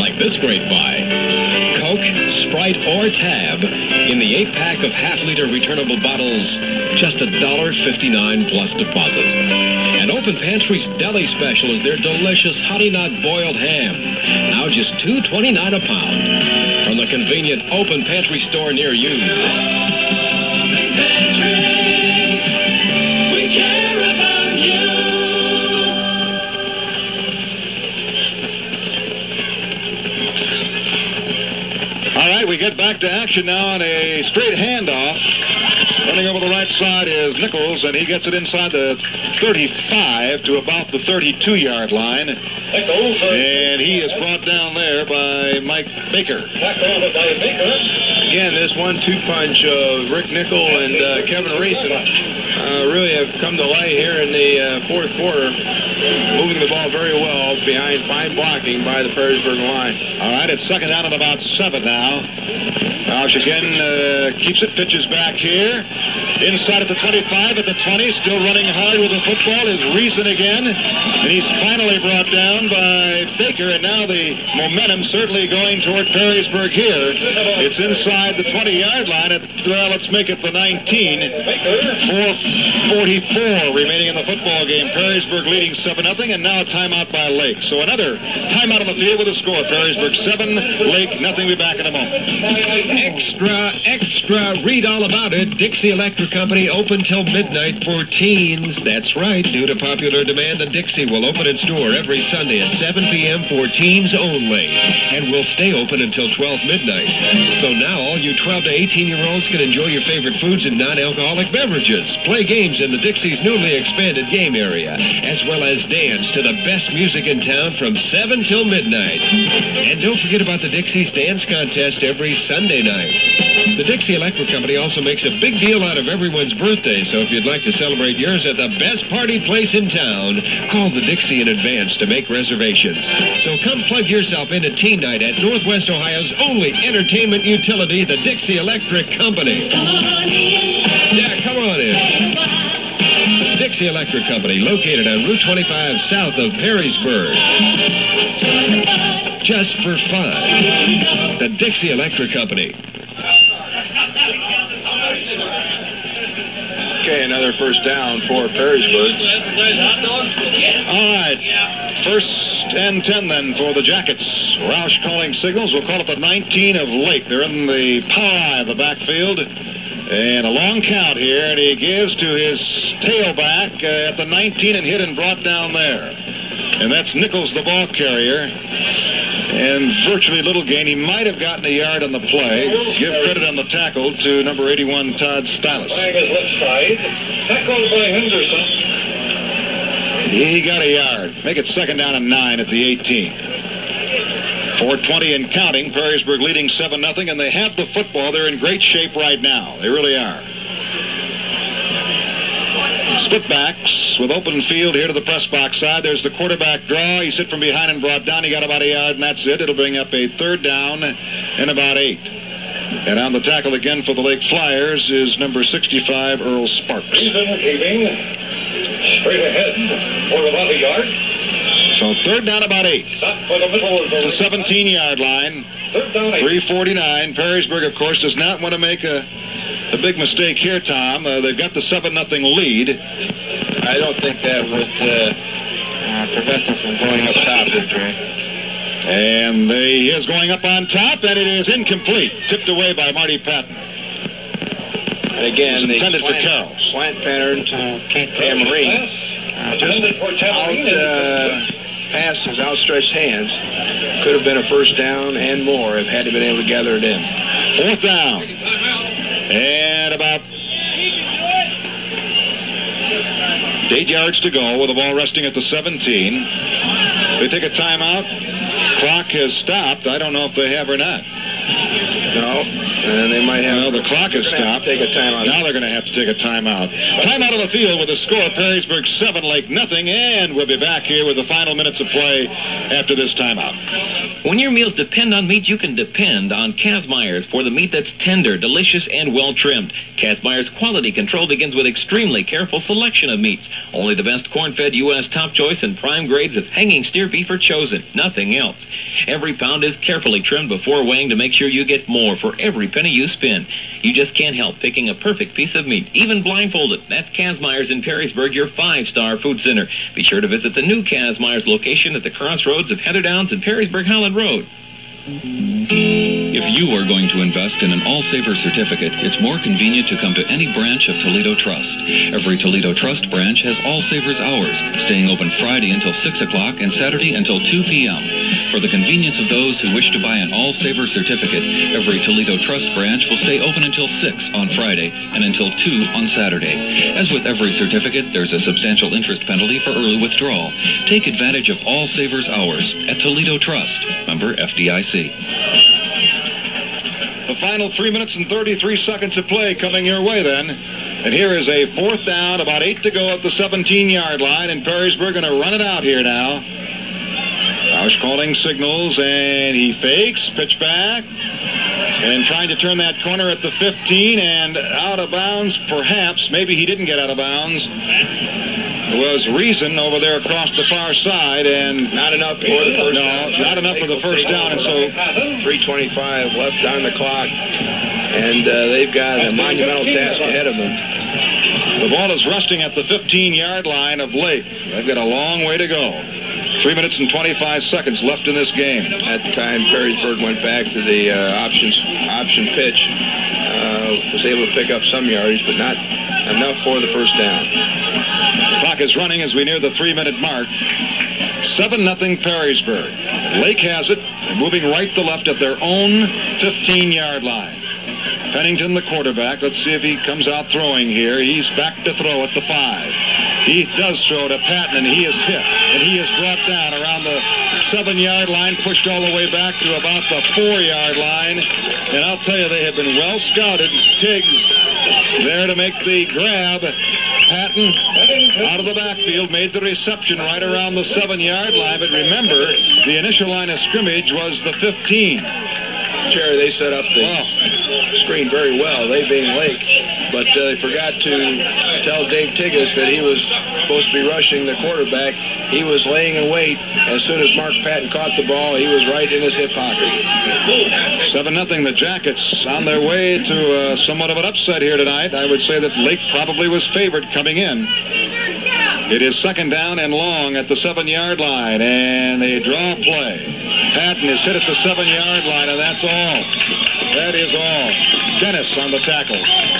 Like this great buy. Coke, Sprite, or Tab in the 8-pack of half-liter returnable bottles, just $1.59 plus deposit. And Open Pantry's deli special is their delicious Honey Nut boiled ham, now just $2.29 a pound. From the convenient Open Pantry store near you. Get back to action now on a straight handoff. Running over the right side is Nichols, and he gets it inside the 35 to about the 32-yard line. Nichols. uh, And he is brought down there by Mike Baker. Tackled by Baker. Again, this one-two punch of Rick Nickel and uh, Kevin Reason uh, really have come to light here in the uh, fourth quarter, moving the ball very well behind fine blocking by the Perrysburg line. All right, it's second down and about seven now. Roush again uh, keeps it, pitches back here. Inside at the 25, at the 20, still running hard with the football is Reason again. And he's finally brought down by Baker, and now the momentum certainly going toward Perrysburg here. It's inside the 20-yard line. At, well, let's make it the 19. 4.44 remaining in the football game. Perrysburg leading 7-0, and now a timeout by Lake. So another timeout on the field with a score. Perrysburg 7, Lake nothing. We'll be back in a moment. Extra, extra, read all about it. Dixie Electric Company open till midnight for teens. That's right. Due to popular demand, the Dixie will open its door every Sunday at 7 p.m. for teens only. And will stay open until 12 midnight. So now all you 12 to 18 year olds can enjoy your favorite foods and non-alcoholic beverages. Play games in the Dixie's newly expanded game area, as well as dance to the best music in town from 7 till midnight. And don't forget about the Dixie's Dance Contest every Sunday night. The Dixie Electric Company also makes a big deal out of everyone's birthday, so if you'd like to celebrate yours at the best party place in town, call the Dixie in advance to make reservations. So come plug yourself into Teen Night at Northwest Ohio's only entertainment utility, the Dixie Electric Company. Yeah, come on in. Dixie Electric Company, located on Route 25 south of Perrysburg. Just for fun. The Dixie Electric Company. Okay, another first down for Perrysburg. All right. First and 10 then for the Jackets. Roush calling signals. We'll call it the 19 of Lake. They're in the eye of the backfield. And a long count here, and he gives to his tailback uh, at the 19 and hit and brought down there. And that's Nichols, the ball carrier. And virtually little gain. He might have gotten a yard on the play. Give credit on the tackle to number 81, Todd Stylus. Flag is left side. Tackled by Henderson. He got a yard. Make it second down and nine at the 18th. 420 and counting. Perrysburg leading 7-0, and they have the football. They're in great shape right now. They really are. Split backs with open field here to the press box side. There's the quarterback draw. He's hit from behind and brought down. He got about a yard, and that's it. It'll bring up a third down and about eight. And on the tackle again for the Lake Flyers is number 65, Earl Sparks. Reason keeping straight ahead for about a yard. So third down about eight. Stop for the middle the The 17-yard line. Third down eight. 349. Perrysburg, of course, does not want to make a, a big mistake here, Tom. Uh, they've got the 7 nothing lead. I don't think that would uh, uh, prevent them from going up top here, And they, he is going up on top, and it is incomplete. Tipped away by Marty Patton. And again, It was the intended for slant, Carroll. slant pattern to Tamarine. Uh, just out Tamarine. uh, past his outstretched hands. Could have been a first down and more if had he been able to gather it in. Fourth down. And about eight yards to go with the ball resting at the 17. They take a timeout. Clock has stopped. I don't know if they have or not. No, and they might have. Well, the clock has They're gonna have stopped. to Take a timeout. Now they're going to have to take a timeout. Timeout of the field with the score Perrysburg 7, Lake nothing, and we'll be back here with the final minutes of play after this timeout. When your meals depend on meat, you can depend on Kazmaier's for the meat that's tender, delicious, and well trimmed. Kazmaier's quality control begins with extremely careful selection of meats. Only the best corn-fed U.S. top choice and prime grades of hanging steer beef are chosen, nothing else. Every pound is carefully trimmed before weighing to make sure you get more for every penny you spend. You just can't help picking a perfect piece of meat, even blindfolded. That's Kazmaier's in Perrysburg, your five-star food center. Be sure to visit the new Kazmaier's location at the crossroads of Heather Downs and Perrysburg Road. If you are going to invest in an All Saver certificate, it's more convenient to come to any branch of Toledo Trust. Every Toledo Trust branch has All Savers hours, staying open Friday until 6 o'clock and Saturday until 2 p.m. For the convenience of those who wish to buy an All Saver certificate, every Toledo Trust branch will stay open until 6 on Friday and until 2 on Saturday. As with every certificate, there's a substantial interest penalty for early withdrawal. Take advantage of All Savers hours at Toledo Trust. Member FDIC. The final three minutes and 33 seconds of play coming your way then. And here is a fourth down, about eight to go at the 17-yard line, and Perrysburg going to run it out here now. Roush calling signals, and he fakes, pitch back, and trying to turn that corner at the 15, and out of bounds, perhaps. Maybe he didn't get out of bounds. Was Reason over there across the far side, and Not enough for the first no, down. not enough for the first down, and so 325 left on the clock, and uh, they've got a monumental task ahead of them. The ball is resting at the 15-yard line of Lake. They've got a long way to go. Three minutes and 25 seconds left in this game. At the time, Perrysburg went back to the uh, options option pitch. Uh, was able to pick up some yardage, but not enough for the first down. Clock is running as we near the three-minute mark. 7 nothing Perrysburg. Lake has it. They're moving right to left at their own 15-yard line. Pennington, the quarterback. Let's see if he comes out throwing here. He's back to throw at the five. He does throw to Patton, and he is hit. And he is brought down around the seven-yard line, pushed all the way back to about the four-yard line. And I'll tell you, they have been well scouted. Tiggs there to make the grab. Patton out of the backfield made the reception right around the seven-yard line. But remember, the initial line of scrimmage was the 15. Jerry, they set up the screen very well, they being Lake, but uh, they forgot to tell Dave Tigas that he was supposed to be rushing the quarterback. He was laying in wait. As soon as Mark Patton caught the ball, he was right in his hip pocket. 7 nothing. the Jackets on their way to uh, somewhat of an upset here tonight. I would say that Lake probably was favored coming in. It is second down and long at the seven-yard line, and they draw play. Patton is hit at the seven-yard line, and that's all. That is all. Dennis on the tackle.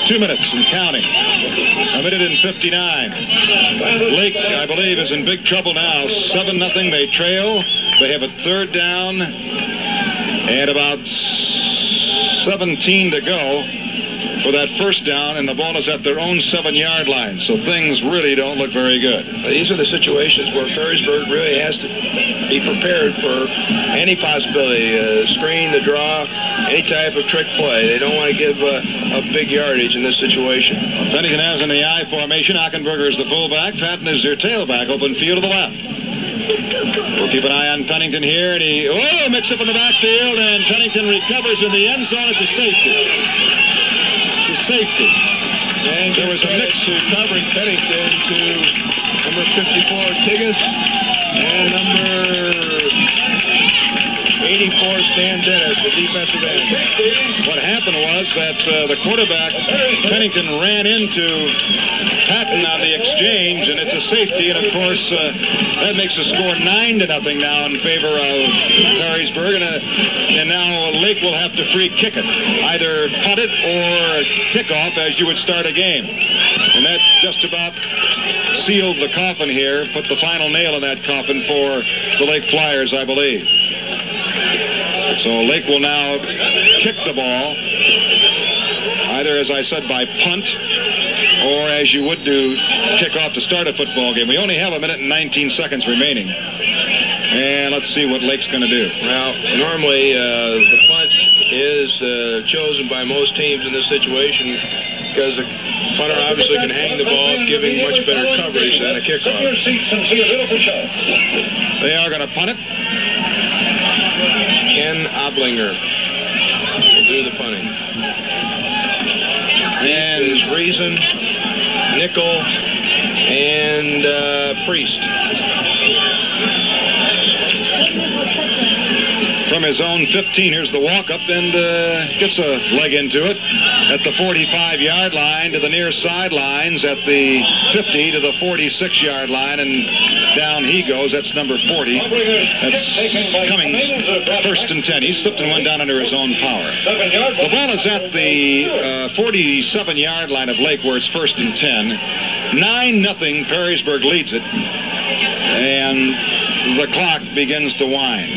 Two minutes and counting. A minute and 59. Lake, I believe, is in big trouble now. 7 nothing. They trail. They have a third down and about 17 to go for that first down, and the ball is at their own seven-yard line. So things really don't look very good. These are the situations where Perrysburg really has to be prepared for any possibility, uh, screen, the draw, any type of trick play. They don't want to give uh, a big yardage in this situation. Pennington has in the I formation. Achenberger is the fullback. Patton is their tailback. Open field to the left. We'll keep an eye on Pennington here, and he oh mix up in the backfield, and Pennington recovers in the end zone. It's a safety. Safety. And there was a mix to covering Pennington to number 54, Tigas, and number 84, Stan Dennis, the defensive end. What happened was that uh, the quarterback, Pennington, ran into Patton on the exchange, and it's a safety. And of course, uh, that makes the score nine to nothing now in favor of Perrysburg. And, uh, and now Lake will have to free kick it, either punt it or kick off as you would start a game. And that just about sealed the coffin here, put the final nail in that coffin for the Lake Flyers, I believe. So Lake will now kick the ball, either, as I said, by punt or as you would do, kick off to start a football game. We only have a minute and 19 seconds remaining. And let's see what Lake's going to do. Well, normally uh, the punt is uh, chosen by most teams in this situation because the punter obviously can hang the ball, giving much better coverage than a Sit in your kickoff. seats and see a little show. They are going to punt it. Ken Oblinger will do the punting. And is Reason, Nickel, and uh, Priest. From his own 15, here's the walk-up and uh, gets a leg into it at the 45-yard line to the near sidelines at the 50 to the 46-yard line, and down he goes. That's number 40. That's Cummings, first and 10. He slipped and went down under his own power. The ball is at the uh, 47-yard line of Lake where it's first and 10. 9 nothing. Perrysburg leads it. And the clock begins to wind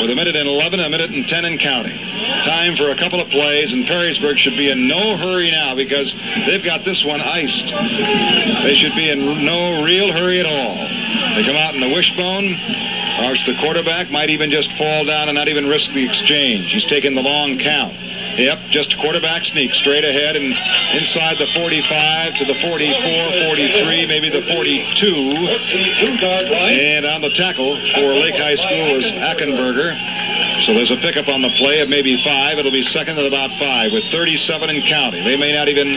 with a minute and 11, a minute and 10 and counting. Time for a couple of plays, and Perrysburg should be in no hurry now because they've got this one iced. They should be in no real hurry at all. They come out in the wishbone. Arch the quarterback might even just fall down and not even risk the exchange. He's taking the long count. Yep, just quarterback sneak straight ahead and inside the 45 to the 44, 43, maybe the 42. And on the tackle for Lake High School is Ackenberger. So there's a pickup on the play of maybe five. It'll be second at about five with 37 and counting. They may not even,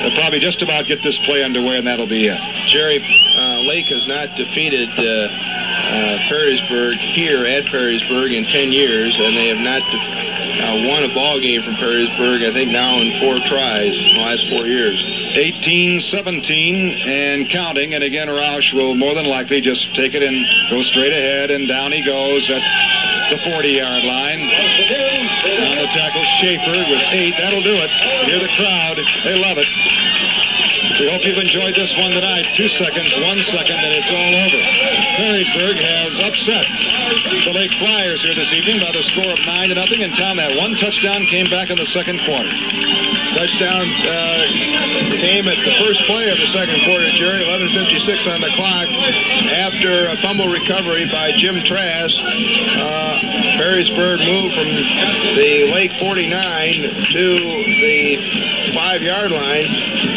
they'll probably just about get this play underway, and that'll be it. Jerry, uh, Lake has not defeated uh, uh, Perrysburg here at Perrysburg in 10 years, and they have not uh, won a ball game from Perrysburg, I think now in four tries in the last four years. 18-17 and counting, and again Roush will more than likely just take it and go straight ahead, and down he goes at the 40-yard line. On the tackle, Schaefer with eight. That'll do it. Hear the crowd. They love it. We hope you've enjoyed this one tonight. Two seconds, one second, and it's all over. Perrysburg has upset the Lake Flyers here this evening by the score of nine to nothing. And Tom, that one touchdown came back in the second quarter. Touchdown uh, came at the first play of the second quarter, Jerry. 11:56 on the clock. After a fumble recovery by Jim Trask, uh, Perrysburg moved from the Lake 49 to the five-yard line.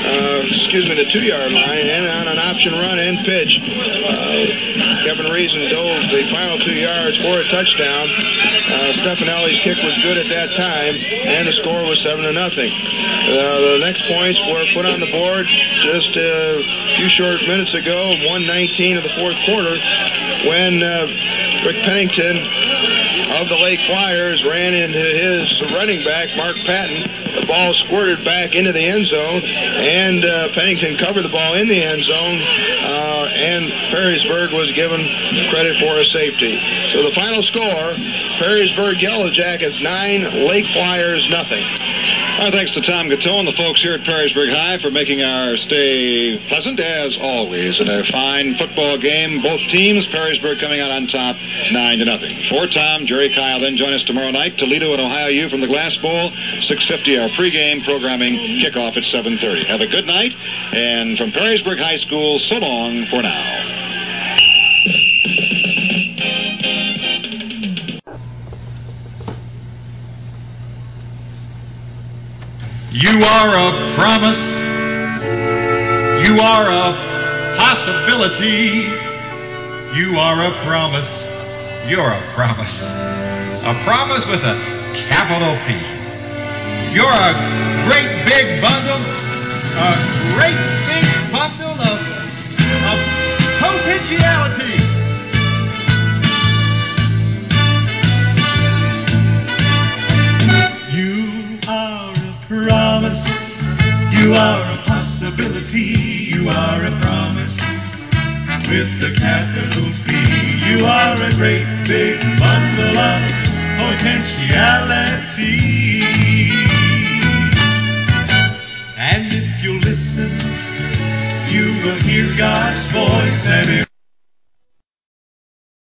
Uh, excuse me, the two-yard line, and on an option run and pitch. Uh, Kevin Reason dove the final two yards for a touchdown. Uh, Stefanelli's kick was good at that time, and the score was seven to nothing. Uh, the next points were put on the board just a few short minutes ago, 119 of the fourth quarter, when uh, Rick Pennington of the Lake Flyers ran into his running back, Mark Patton. The ball squirted back into the end zone, and uh, Pennington covered the ball in the end zone, uh, and Perrysburg was given credit for a safety. So the final score, Perrysburg Yellow Jackets 9, Lake Flyers nothing. Our thanks to Tom Gautreau and the folks here at Perrysburg High for making our stay pleasant as always in a fine football game. Both teams, Perrysburg coming out on top, nine to nothing. For Tom, Jerry Kyle, then join us tomorrow night. Toledo and Ohio U from the Glass Bowl, 6:50 our pregame programming. Kickoff at 7:30. Have a good night, and from Perrysburg High School, so long for now. You are a promise. You are a possibility. You are a promise. You're a promise. A promise with a capital P. You're a great big bundle, a great big bundle of, of potentiality. You are a possibility. You are a promise with the capital P. You are a great big bundle of potentiality. And if you listen, you will hear God's voice and